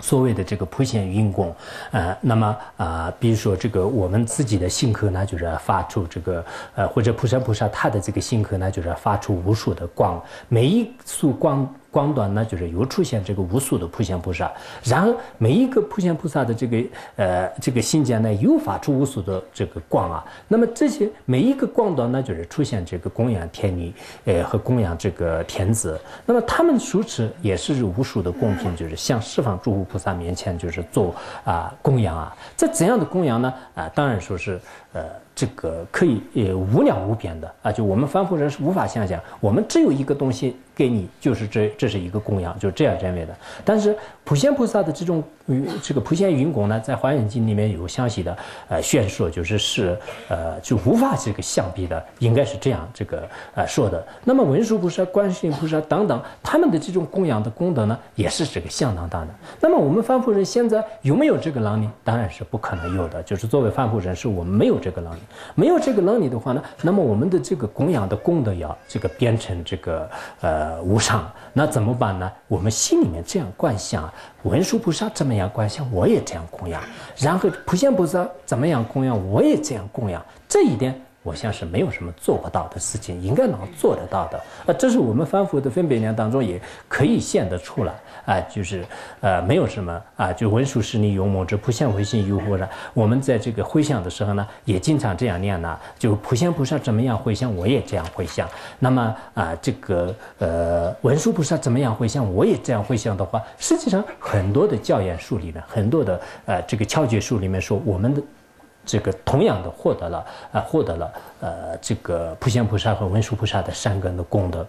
所谓的这个普贤云功，呃，那么啊，比如说这个我们自己的心刻呢，就是发出这个呃，或者普贤菩萨他的这个心刻呢，就是发出无数的光，每一束光。光端呢，就是又出现这个无数的普贤菩萨，然后每一个普贤菩萨的这个呃这个心间呢，又发出无数的这个光啊。那么这些每一个光端呢，就是出现这个供养天女，呃和供养这个天子。那么他们手持也是无数的供品，就是向十方诸佛菩萨面前就是做啊供养啊。这怎样的供养呢？啊，当然说是呃。这个可以呃无量无边的啊，就我们凡夫人是无法想象，我们只有一个东西给你，就是这这是一个供养，就这样认为的。但是普贤菩萨的这种这个普贤云供呢，在华严经里面有详细的呃宣说，就是是呃就无法这个相比的，应该是这样这个呃说的。那么文殊菩萨、观世音菩萨等等，他们的这种供养的功德呢，也是这个相当大的。那么我们凡夫人现在有没有这个能力？当然是不可能有的，就是作为凡夫人，是我们没有这个能力。没有这个能力的话呢，那么我们的这个供养的功德要这个变成这个呃无上，那怎么办呢？我们心里面这样观想，文殊菩萨怎么样观想，我也这样供养；然后普贤菩萨怎么样供养，我也这样供养。这一点。我想是没有什么做不到的事情，应该能做得到的。啊，这是我们凡夫的分别念当中也可以现得出来。啊，就是呃，没有什么啊，就文殊师利勇猛之普贤回心于乎的。我们在这个回向的时候呢，也经常这样念呢。就普贤菩萨怎么样回向，我也这样回向。那么啊，这个呃，文殊菩萨怎么样回向，我也这样回向的话，实际上很多的教言书里面，很多的呃这个窍诀书里面说，我们的。这个同样的获得了啊，获得了呃，这个普贤菩萨和文殊菩萨的善根的功德，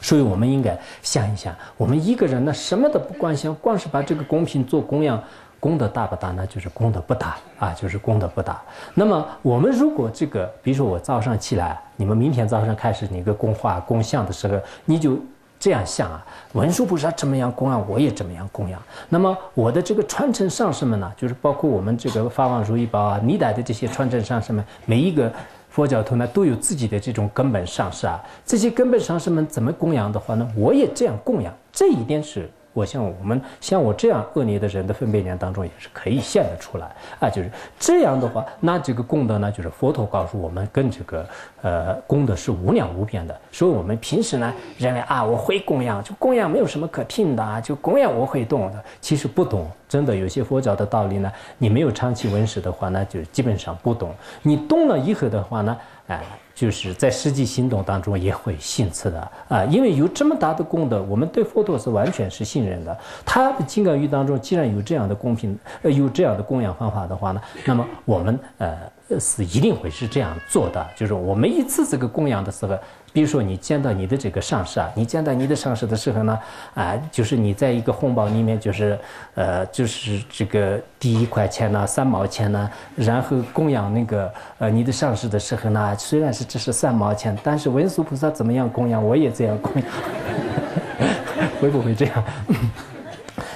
所以我们应该想一想，我们一个人呢，什么都不关心，光是把这个公品做供养，功德大不大呢？就是功德不大啊，就是功德不大。那么我们如果这个，比如说我早上起来，你们明天早上开始你个供画供像的时候，你就。这样想啊，文殊菩萨怎么样供养，我也怎么样供养。那么我的这个传承上师们呢，就是包括我们这个法王如意宝啊、历代的这些传承上师们，每一个佛教徒呢都有自己的这种根本上师啊。这些根本上师们怎么供养的话呢，我也这样供养。这一点是。我像我们像我这样恶劣的人的分别念当中也是可以现得出来啊，就是这样的话，那这个功德呢，就是佛陀告诉我们，跟这个呃功德是无量无边的。所以我们平时呢认为啊，我会供养，就供养没有什么可听的啊，就供养我会懂的，其实不懂。真的有些佛教的道理呢，你没有长期闻识的话呢，就基本上不懂。你懂了以后的话呢，哎。就是在实际行动当中也会信赐的啊，因为有这么大的功德，我们对佛陀是完全是信任的。他的金刚语当中既然有这样的公平，呃，有这样的供养方法的话呢，那么我们呃是一定会是这样做的。就是我们一次这个供养的时候。比如说，你见到你的这个上司啊，你见到你的上司的时候呢，啊，就是你在一个红包里面，就是，呃，就是这个第一块钱呢，三毛钱呢，然后供养那个呃你的上司的时候呢，虽然是只是三毛钱，但是文殊菩萨怎么样供养，我也这样供养，[LAUGHS] 会不会这样？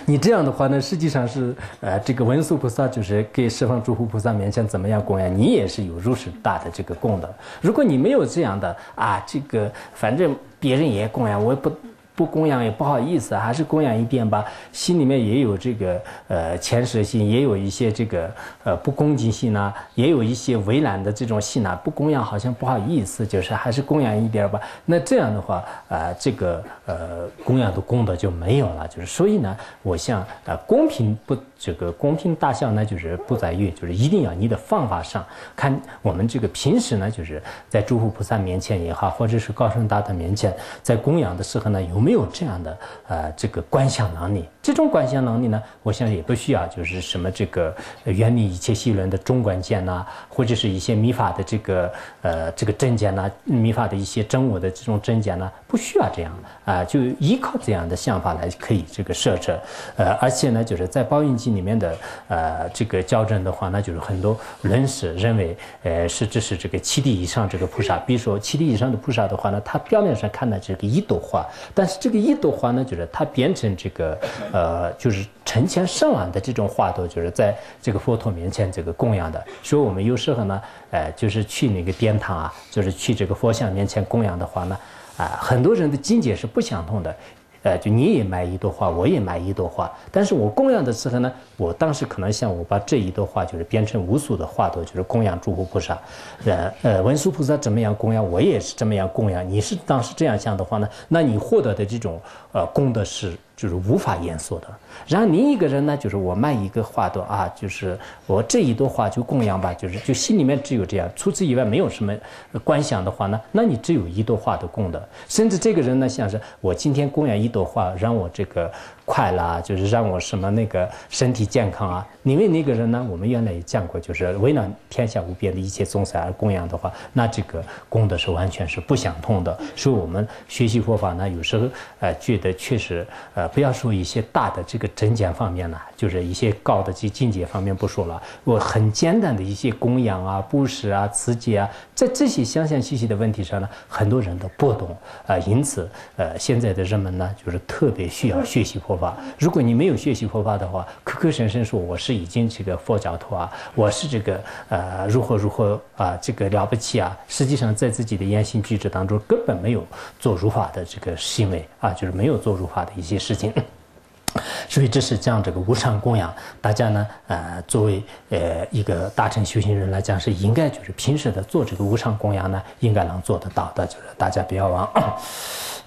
[LAUGHS] 你这样的话呢，实际上是，呃，这个文殊菩萨就是给十方诸佛菩萨面前怎么样供养，你也是有如此大的这个供的。如果你没有这样的啊，这个反正别人也供养，我不。不供养也不好意思，还是供养一点吧。心里面也有这个呃牵涉心，也有一些这个呃不恭敬心呐，也有一些为难的这种心呐。不供养好像不好意思，就是还是供养一点吧。那这样的话，呃，这个呃供养的功德就没有了。就是所以呢，我想呃公平不。这个公平大小呢，就是不在于，就是一定要你的方法上看。我们这个平时呢，就是在诸佛菩萨面前也好，或者是高僧大德面前，在供养的时候呢，有没有这样的呃这个观想能力？这种观想能力呢，我想也不需要，就是什么这个远离一切细论的中观见呐，或者是一些密法的这个呃这个真见呐，密法的一些真我的这种真见呐，不需要这样啊，就依靠这样的想法来可以这个设置。呃，而且呢，就是在报应经。里面的呃这个矫正的话，那就是很多人士认为，呃是这是这个七地以上这个菩萨，比如说七地以上的菩萨的话呢，它表面上看呢这个一朵花，但是这个一朵花呢，就是它变成这个呃就是成千上万的这种花朵，就是在这个佛陀面前这个供养的。所以我们有时候呢，呃就是去那个殿堂啊，就是去这个佛像面前供养的话呢，啊很多人的境界是不相同的。呃，就你也买一朵花，我也买一朵花，但是我供养的时候呢，我当时可能像我把这一朵花就是变成无数的花朵，就是供养诸佛菩萨，呃呃，文殊菩萨怎么样供养，我也是这么样供养。你是当时这样想的话呢，那你获得的这种呃功德是。就是无法言说的。然后另一个人呢，就是我卖一个花朵啊，就是我这一朵花就供养吧，就是就心里面只有这样，除此以外没有什么观想的话呢，那你只有一朵花的供的。甚至这个人呢，像是我今天供养一朵花，让我这个。快乐就是让我什么那个身体健康啊？因为那个人呢，我们原来也讲过，就是为了天下无边的一切众生而供养的话，那这个功德是完全是不相通的。所以，我们学习佛法呢，有时候呃觉得确实呃不要说一些大的这个真讲方面呢，就是一些高的这境界方面不说了，我很简单的一些供养啊、布施啊、慈济啊，在这些详详细细的问题上呢，很多人都不懂啊。因此，呃，现在的人们呢，就是特别需要学习佛。佛法。如果你没有学习佛法的话，口口声声说我是已经这个佛教徒啊，我是这个呃如何如何啊，这个了不起啊，实际上在自己的言行举止当中根本没有做如法的这个行为啊，就是没有做如法的一些事情。[LAUGHS] 所以这是将这个无上供养，大家呢，呃，作为呃一个大乘修行人来讲，是应该就是平时的做这个无上供养呢，应该能做得到的，就是大家不要忘。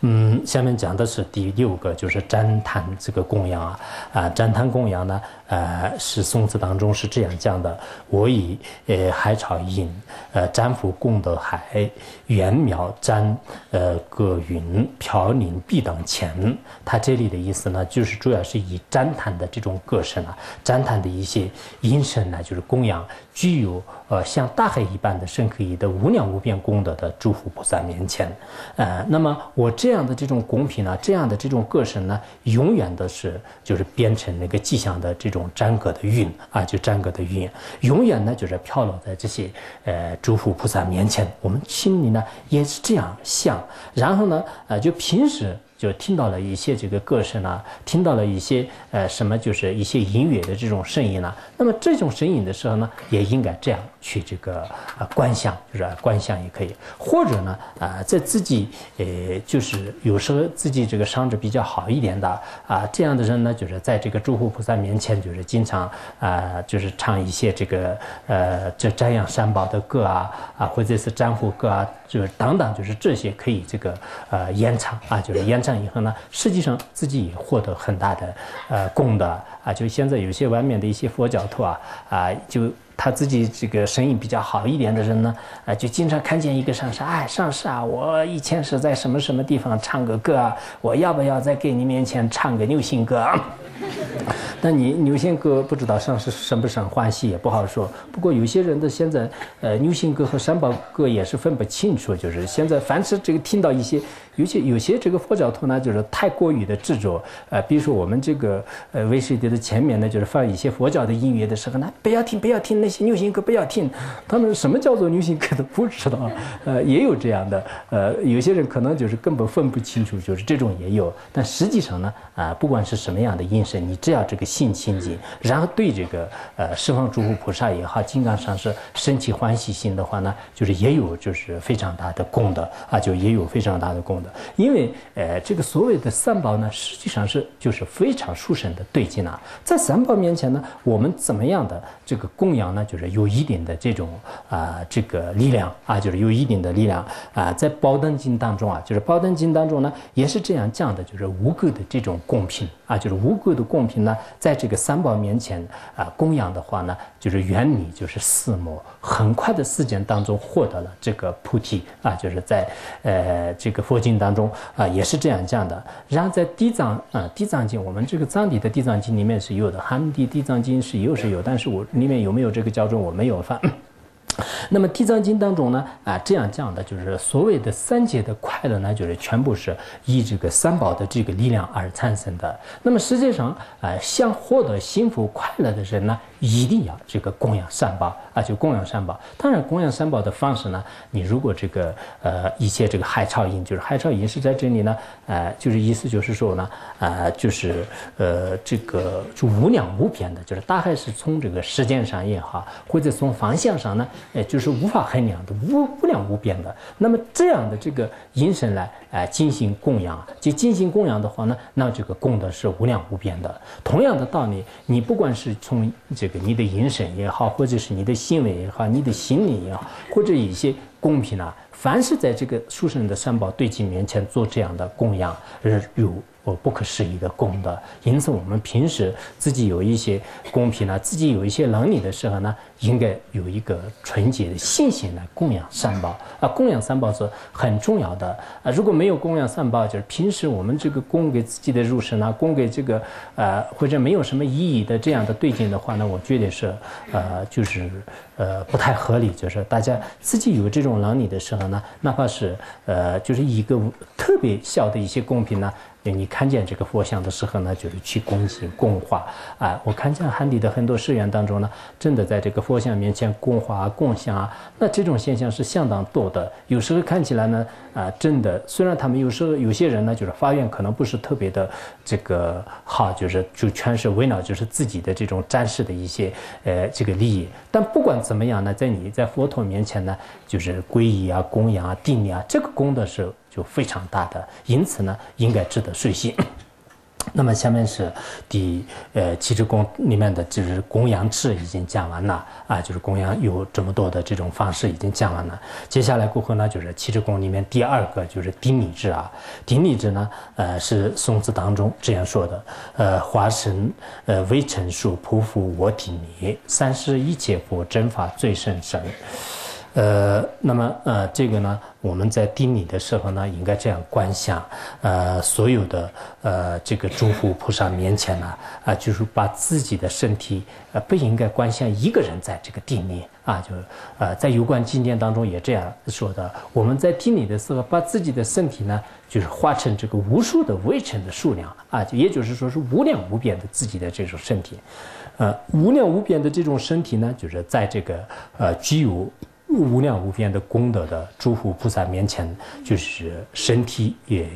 嗯，下面讲的是第六个，就是旃檀这个供养啊，啊，旃檀供养呢，呃，是宋词当中是这样讲的：我以呃海草引，呃，瞻覆功德海，圆苗瞻，呃，葛云飘零必等前。他这里的意思呢，就是主要是以旃檀的这种歌声啊，旃檀的一些音声呢，就是供养具有呃像大海一般的深刻意的无量无边功德的诸佛菩萨面前，呃，那么我这。样的这种贡品呢，这样的这种歌声呢，永远都是就是变成那个吉祥的这种瞻格的运啊，就瞻格的运，永远呢就是飘落在这些呃诸佛菩萨面前，我们心里呢也是这样想，然后呢，呃，就平时。就听到了一些这个歌声啊，听到了一些呃什么，就是一些音乐的这种声音呢。那么这种声音的时候呢，也应该这样去这个呃观想，就是观想也可以，或者呢啊，在自己呃就是有时候自己这个伤着比较好一点的啊这样的人呢，就是在这个诸佛菩萨面前，就是经常啊就是唱一些这个呃这瞻仰三宝的歌啊啊，或者是瞻护歌啊，就是等等，就是这些可以这个呃演唱啊，就是演唱。这样以后呢，实际上自己也获得很大的呃功德啊。就现在有些外面的一些佛教徒啊啊，就他自己这个生意比较好一点的人呢，啊，就经常看见一个上师，哎，上师啊，我以前是在什么什么地方唱个歌啊，我要不要再给你面前唱个流行歌？[LAUGHS] 那你流行歌不知道上是生不生欢喜也不好说。不过有些人的现在，呃，流行歌和三宝歌也是分不清楚。就是现在凡是这个听到一些，有些有些这个佛教徒呢，就是太过于的执着。呃，比如说我们这个呃 VCD 的前面呢，就是放一些佛教的音乐的时候呢，不要听不要听那些流行歌不要听。他们什么叫做流行歌都不知道。呃，也有这样的。呃，有些人可能就是根本分不清楚，就是这种也有。但实际上呢，啊，不管是什么样的音声，你只要这个。性清净，然后对这个呃十方诸佛菩萨也好，金刚上师升起欢喜心的话呢，就是也有就是非常大的功德啊，就也有非常大的功德。因为呃这个所谓的三宝呢，实际上是就是非常殊胜的对境啊。在三宝面前呢，我们怎么样的这个供养呢？就是有一定的这种啊这个力量啊，就是有一定的力量啊。在宝灯经当中啊，就是宝灯经当中呢，也是这样讲的，就是无垢的这种供品啊，就是无垢的供品呢。在这个三宝面前啊供养的话呢，就是原理就是四摩，很快的时间当中获得了这个菩提啊，就是在呃这个佛经当中啊也是这样讲的。然后在地藏啊地藏经，我们这个藏地的地藏经里面是有的，汉地地藏经是有是有，但是我里面有没有这个教中我没有放。那么《地藏经》当中呢，啊，这样讲的就是所谓的三界的快乐呢，就是全部是以这个三宝的这个力量而产生的。那么实际上，啊，想获得幸福快乐的人呢？一定要这个供养三宝啊，就供养三宝。当然，供养三宝的方式呢，你如果这个呃一些这个海潮音，就是海潮音是在这里呢，呃，就是意思就是说呢，呃，就是呃这个就无量无边的，就是大概是从这个时间上也好，或者从方向上呢，哎，就是无法衡量的无无量无边的。那么这样的这个音声来哎进行供养，就进行供养的话呢，那这个供的是无量无边的。同样的道理，你不管是从这个你的音声也好，或者是你的行为也好，你的心理也好，或者一些公平啊，凡是在这个书生的三宝对境面前做这样的供养，而有。我不可思议的功德，因此我们平时自己有一些公平呢，自己有一些能力的时候呢，应该有一个纯洁的信心来供养三宝啊，供养三宝是很重要的啊。如果没有供养三宝，就是平时我们这个供给自己的入神啊，供给这个呃或者没有什么意义的这样的对境的话呢，我觉得是呃就是呃不太合理。就是大家自己有这种能力的时候呢，哪怕是呃就是一个特别小的一些公平呢。你看见这个佛像的时候呢，就是去恭敬供化啊。我看见汉地的很多寺院当中呢，真的在这个佛像面前供花供香啊，那这种现象是相当多的。有时候看起来呢，啊，真的，虽然他们有时候有些人呢，就是发愿可能不是特别的这个好，就是就全是为了就是自己的这种展示的一些呃这个利益。但不管怎么样呢，在你在佛陀面前呢，就是皈依啊、供养啊、定力啊，这个功德是。就非常大的，因此呢，应该值得随喜。[CLEARS THROAT] 那么下面是第呃七支公里面的就是供养制已经讲完了啊，就是供养有这么多的这种方式已经讲完了。接下来过后呢，就是七支公里面第二个就是顶礼制啊，顶礼制呢，呃是宋词当中这样说的，呃化身呃微尘数匍匐我顶礼，三世一切佛真法最甚神。呃，那么呃，这个呢，我们在顶礼的时候呢，应该这样观想，呃，所有的呃这个诸佛菩萨面前呢，啊，就是把自己的身体，呃，不应该观想一个人在这个顶礼啊，就呃，在有关经典当中也这样说的。我们在顶礼的时候，把自己的身体呢，就是化成这个无数的微尘的数量啊，也就是说是无量无边的自己的这种身体，呃，无量无边的这种身体呢，就是在这个呃具有。无量无边的功德的诸佛菩萨面前，就是身体也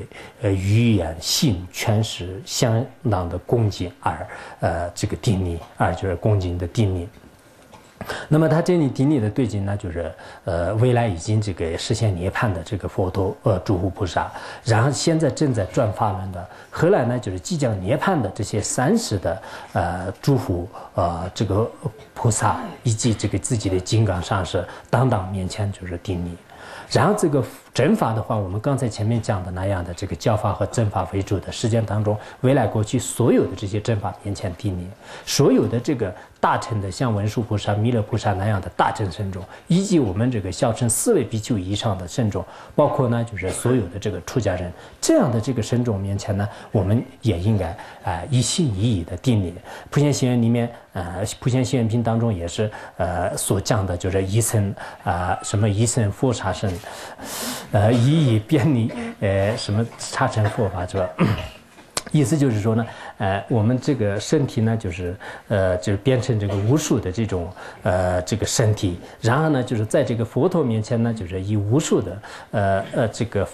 呃语言心全是相当的恭敬而呃这个定力而就是恭敬的定力。那么他这里顶礼的对境呢，就是呃未来已经这个实现涅槃的这个佛陀呃诸佛菩萨，然后现在正在转法轮的，后来呢就是即将涅槃的这些三世的呃诸佛呃这个菩萨以及这个自己的金刚上师，当当面前就是顶礼。然后这个正法的话，我们刚才前面讲的那样的这个教法和正法为主的实践当中，未来过去所有的这些正法面前定礼，所有的这个。大乘的像文殊菩萨、弥勒菩萨那样的大乘圣众，以及我们这个小乘四位比丘以上的圣众，包括呢，就是所有的这个出家人，这样的这个圣众面前呢，我们也应该啊一心一意的定力。普贤行愿里面，呃，普贤行愿品当中也是呃所讲的，就是一生啊什么一生佛刹身，呃以以便利呃什么差成佛法是吧？[COUGHS] 意思就是说呢。呃，我们这个身体呢，就是呃，就是变成这个无数的这种呃这个身体，然后呢，就是在这个佛陀面前呢，就是以无数的呃呃这个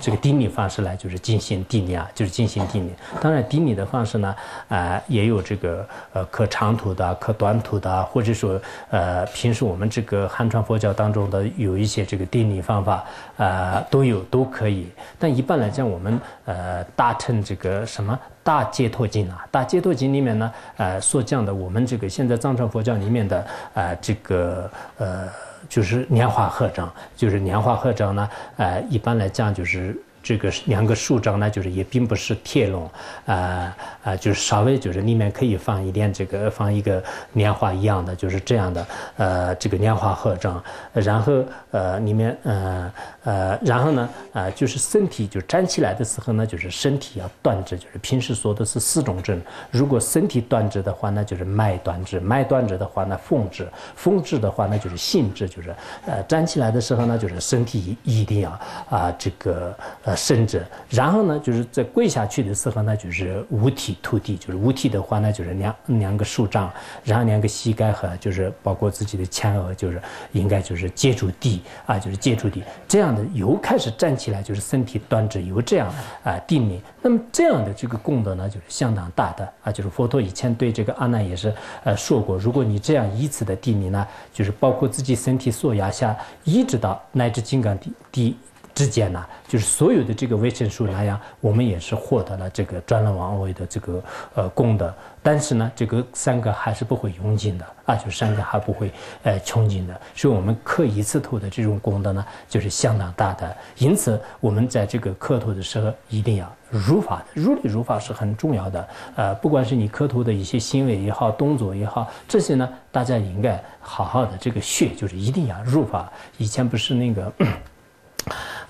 这个顶礼方式来就是进行顶礼啊，就是进行顶礼。当然，顶礼的方式呢，啊，也有这个呃可长途的、可短途的，或者说呃平时我们这个汉传佛教当中的有一些这个顶礼方法啊，都有都可以。但一般来讲，我们呃大乘这个什么。大解脱经啊，大解脱经里面呢，呃，所讲的我们这个现在藏传佛教里面的，呃，这个呃，就是莲花合掌，就是莲花合掌呢，呃，一般来讲就是。这个两个竖掌呢，就是也并不是铁笼，啊啊，就是稍微就是里面可以放一点这个放一个莲花一样的，就是这样的，呃，这个莲花合掌，然后呃里面呃呃，然后呢呃，就是身体就站起来的时候呢，就是身体要端直，就是平时说的是四种正，如果身体端直的话那，就是脉端直，脉端直的话呢，风直，风直的话那，就是性直，就是呃站起来的时候呢，就是身体一定要啊这个。呃伸直，然后呢，就是在跪下去的时候呢，就是五体投地，就是五体的话呢，就是两两个手掌，然后两个膝盖和就是包括自己的前额，就是应该就是接触地啊，就是接触地，这样的又开始站起来，就是身体端直，由这样啊定力。那么这样的这个功德呢，就是相当大的啊，就是佛陀以前对这个阿难也是呃说过，如果你这样依次的定力呢，就是包括自己身体所压下，一直到乃至金刚地地。之间呢，就是所有的这个维生素那样，我们也是获得了这个专轮王位的这个呃功德。但是呢，这个三个还是不会用尽的啊，就是三个还不会呃穷尽的。所以，我们磕一次头的这种功德呢，就是相当大的。因此，我们在这个磕头的时候，一定要如法的，如理如法是很重要的。呃，不管是你磕头的一些行为也好，动作也好，这些呢，大家应该好好的这个学，就是一定要入法。以前不是那个。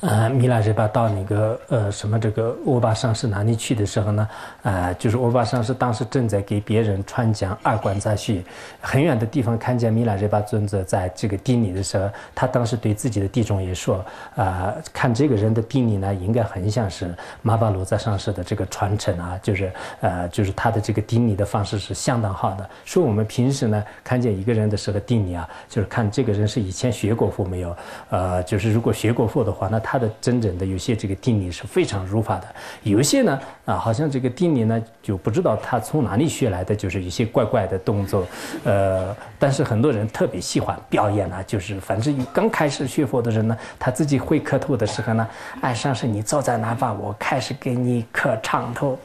呃，米拉热巴到那个呃什么这个欧巴桑是哪里去的时候呢？呃，就是欧巴桑是当时正在给别人传讲二观杂序，很远的地方看见米拉热巴尊者在这个地里的时候，他当时对自己的弟众也说：啊，看这个人的地里呢，应该很像是马巴罗在上师的这个传承啊，就是呃，就是他的这个定理的方式是相当好的。说我们平时呢看见一个人的时候定理啊，就是看这个人是以前学过佛没有？呃，就是如果学过佛的话，那他。他的真正的有些这个定力是非常如法的，有一些呢啊，好像这个定力呢就不知道他从哪里学来的，就是一些怪怪的动作，呃，但是很多人特别喜欢表演啊，就是反正刚开始学佛的人呢，他自己会磕头的时候呢，哎，上师你坐在哪吧，我开始给你磕长头。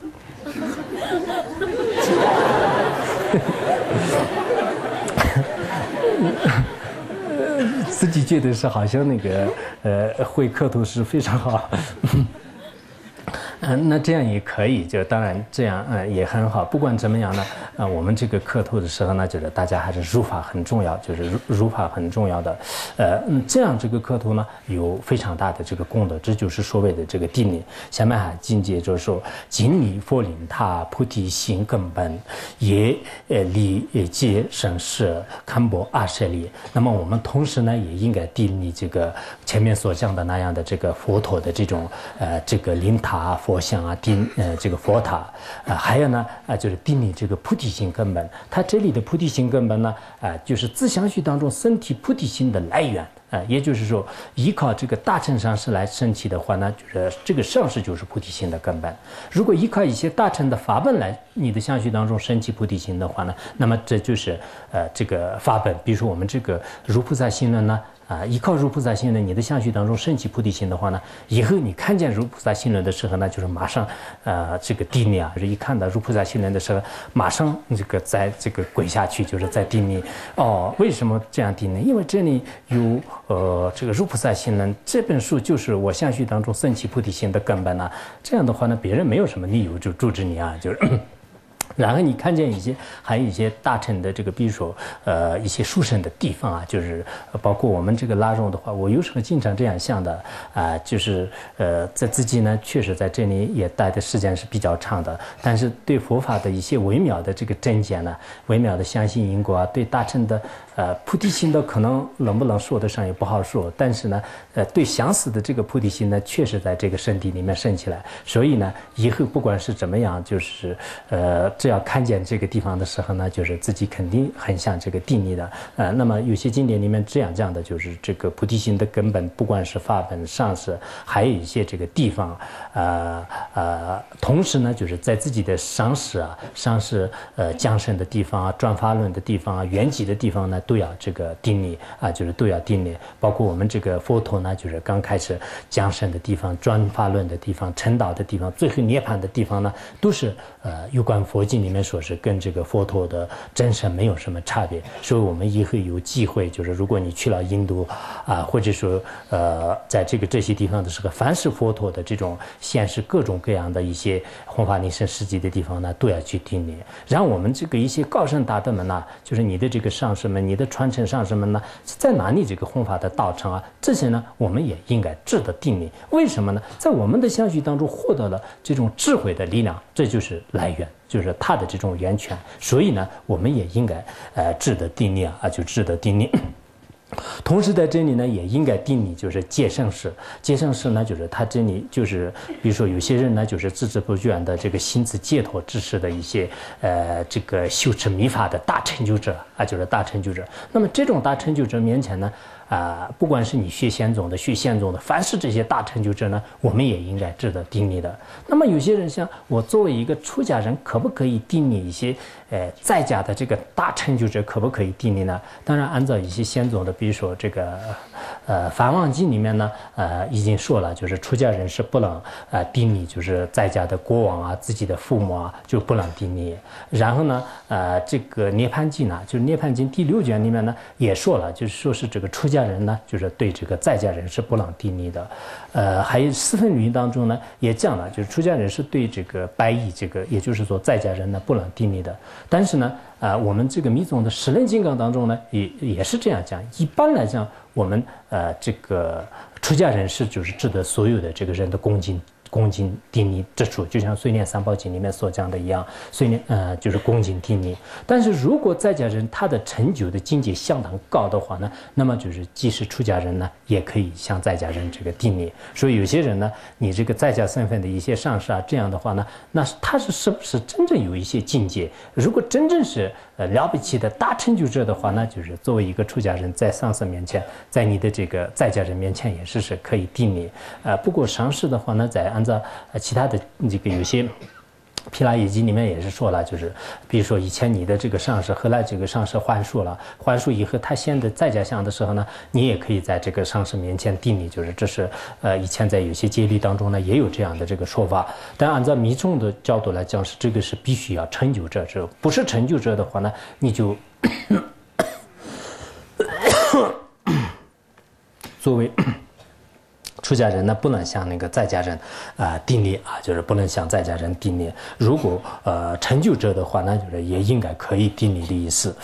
自己觉得是好像那个呃会磕头是非常好。嗯，那这样也可以，就当然这样，嗯，也很好。不管怎么样呢，啊，我们这个磕头的时候呢，就是大家还是入法很重要，就是入入法很重要的。呃，嗯，这样这个磕头呢，有非常大的这个功德，这就是所谓的这个定力。下面还境界就是说，经理佛灵他菩提心根本，也呃离界生世堪博阿舍利。那么我们同时呢，也应该定立这个前面所讲的那样的这个佛陀的这种呃这个灵塔佛。像啊，定呃这个佛塔啊，还有呢啊，就是定你这个菩提心根本。它这里的菩提心根本呢啊，就是自相续当中身体菩提心的来源啊。也就是说，依靠这个大乘上师来升起的话呢，就是这个上师就是菩提心的根本。如果依靠一些大乘的法本来你的相续当中升起菩提心的话呢，那么这就是呃这个法本。比如说我们这个如菩萨心论呢。啊，依靠如菩萨心论，你的相续当中升起菩提心的话呢，以后你看见如菩萨心论的时候呢，就是马上，呃，这个定力啊，就一看到如菩萨心论的时候，马上这个在这个滚下去，就是在定力。哦，为什么这样定呢？因为这里有呃这个如菩萨心论这本书，就是我相续当中升起菩提心的根本呢。这样的话呢，别人没有什么理由就阻止你啊，就是。然后你看见一些，还有一些大臣的这个，比如说，呃，一些书生的地方啊，就是包括我们这个拉荣的话，我有时候经常这样想的啊，就是呃，在自己呢，确实在这里也待的时间是比较长的，但是对佛法的一些微妙的这个真见呢，微妙的相信因果啊，对大臣的。呃，菩提心的可能能不能说得上也不好说，但是呢，呃，对想死的这个菩提心呢，确实在这个身体里面升起来，所以呢，以后不管是怎么样，就是呃，只要看见这个地方的时候呢，就是自己肯定很像这个定力的。呃，那么有些经典里面这样讲的，就是这个菩提心的根本，不管是法本上师，还有一些这个地方，呃呃，同时呢，就是在自己的上师啊，上师呃降生的地方啊，转法轮的地方啊，缘起的地方呢。都要这个定力啊，就是都要定力。包括我们这个佛陀呢，就是刚开始降生的地方、转法轮的地方、成道的地方、最后涅槃的地方呢，都是呃有关佛经里面说是跟这个佛陀的真身没有什么差别。所以我们以后有机会，就是如果你去了印度啊，或者说呃在这个这些地方的时候，凡是佛陀的这种现实各种各样的一些弘法利生事迹的地方呢，都要去定力。让我们这个一些高僧大德们呢，就是你的这个上师们，你。的传承上什么呢？在哪里这个弘法的道场啊？这些呢，我们也应该值得定力。为什么呢？在我们的相续当中获得了这种智慧的力量，这就是来源，就是它的这种源泉。所以呢，我们也应该呃值得定力啊，就值得定力。同时在这里呢，也应该定你，就是戒圣师。戒圣师呢，就是他这里就是，比如说有些人呢，就是孜孜不倦的这个心思解脱知识的一些，呃，这个修持密法的大成就者啊，就是大成就者。那么这种大成就者面前呢？啊，不管是你学仙宗的、学仙宗的，凡是这些大成就者呢，我们也应该值得定你的。那么有些人像我作为一个出家人，可不可以定你一些？呃，在家的这个大成就者，可不可以定力呢？当然，按照一些先祖的，比如说这个。呃，《梵网经》里面呢，呃，已经说了，就是出家人是不能呃定力，就是在家的国王啊、自己的父母啊就不能定力。然后呢，呃，这个《涅槃经》呢，就是《涅槃经》第六卷里面呢也说了，就是说是这个出家。人呢，就是对这个在家人是不能定力的。呃，还有四分律当中呢，也讲了，就是出家人是对这个白衣这个，也就是说在家人呢不能定力的。但是呢，啊，我们这个密宗的十论金刚当中呢，也也是这样讲。一般来讲，我们呃这个出家人是就是值得所有的这个人的恭敬。恭敬定力之处，就像《碎念三宝经》里面所讲的一样，碎念呃就是恭敬定力。但是如果在家人他的成就的境界相当高的话呢，那么就是即使出家人呢，也可以向在家人这个定力。所以有些人呢，你这个在家身份的一些上师啊，这样的话呢，那他是是不是真正有一些境界？如果真正是呃了不起的大成就者的话呢，就是作为一个出家人在上师面前，在你的这个在家人面前也是是可以定力。呃，不过上师的话呢，在按照呃其他的这个有些《毗拉耶经》里面也是说了，就是比如说以前你的这个上师后来这个上师还俗了，还俗以后他现在在家相的时候呢，你也可以在这个上师面前定力，就是这是呃以前在有些戒律当中呢也有这样的这个说法，但按照密宗的角度来讲，是这个是必须要成就者，这不是成就者的话呢，你就作为。出家人呢，不能像那个在家人，啊，定力啊，就是不能像在家人定力。如果呃成就者的话呢，就是也应该可以定力的意思。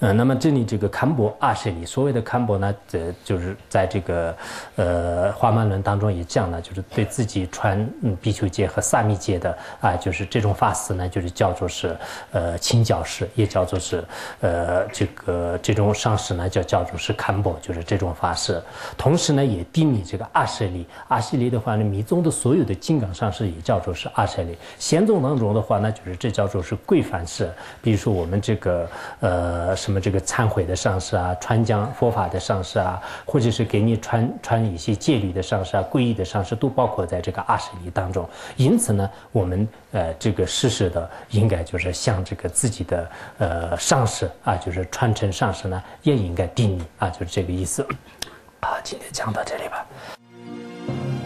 嗯，那么这里这个堪博二十里，所谓的堪博呢，这就是在这个呃《华曼论》当中也讲了，就是对自己传比丘戒和萨密戒的啊，就是这种法师呢，就是叫做是呃清教师，也叫做是呃这个这种上师呢，叫叫做是堪博，就是这种法师。同时呢，也定力这个二十。里阿西里的话呢，密宗的所有的金刚上师也叫做是阿舍利。仙宗当中的话呢，就是这叫做是贵凡师。比如说我们这个呃什么这个忏悔的上师啊，传讲佛法的上师啊，或者是给你传传一些戒律的上师啊，皈依的上师都包括在这个阿舍利当中。因此呢，我们呃这个世世的应该就是向这个自己的呃上师啊，就是传承上师呢，也应该定力啊，就是这个意思。好，今天讲到这里吧。thank you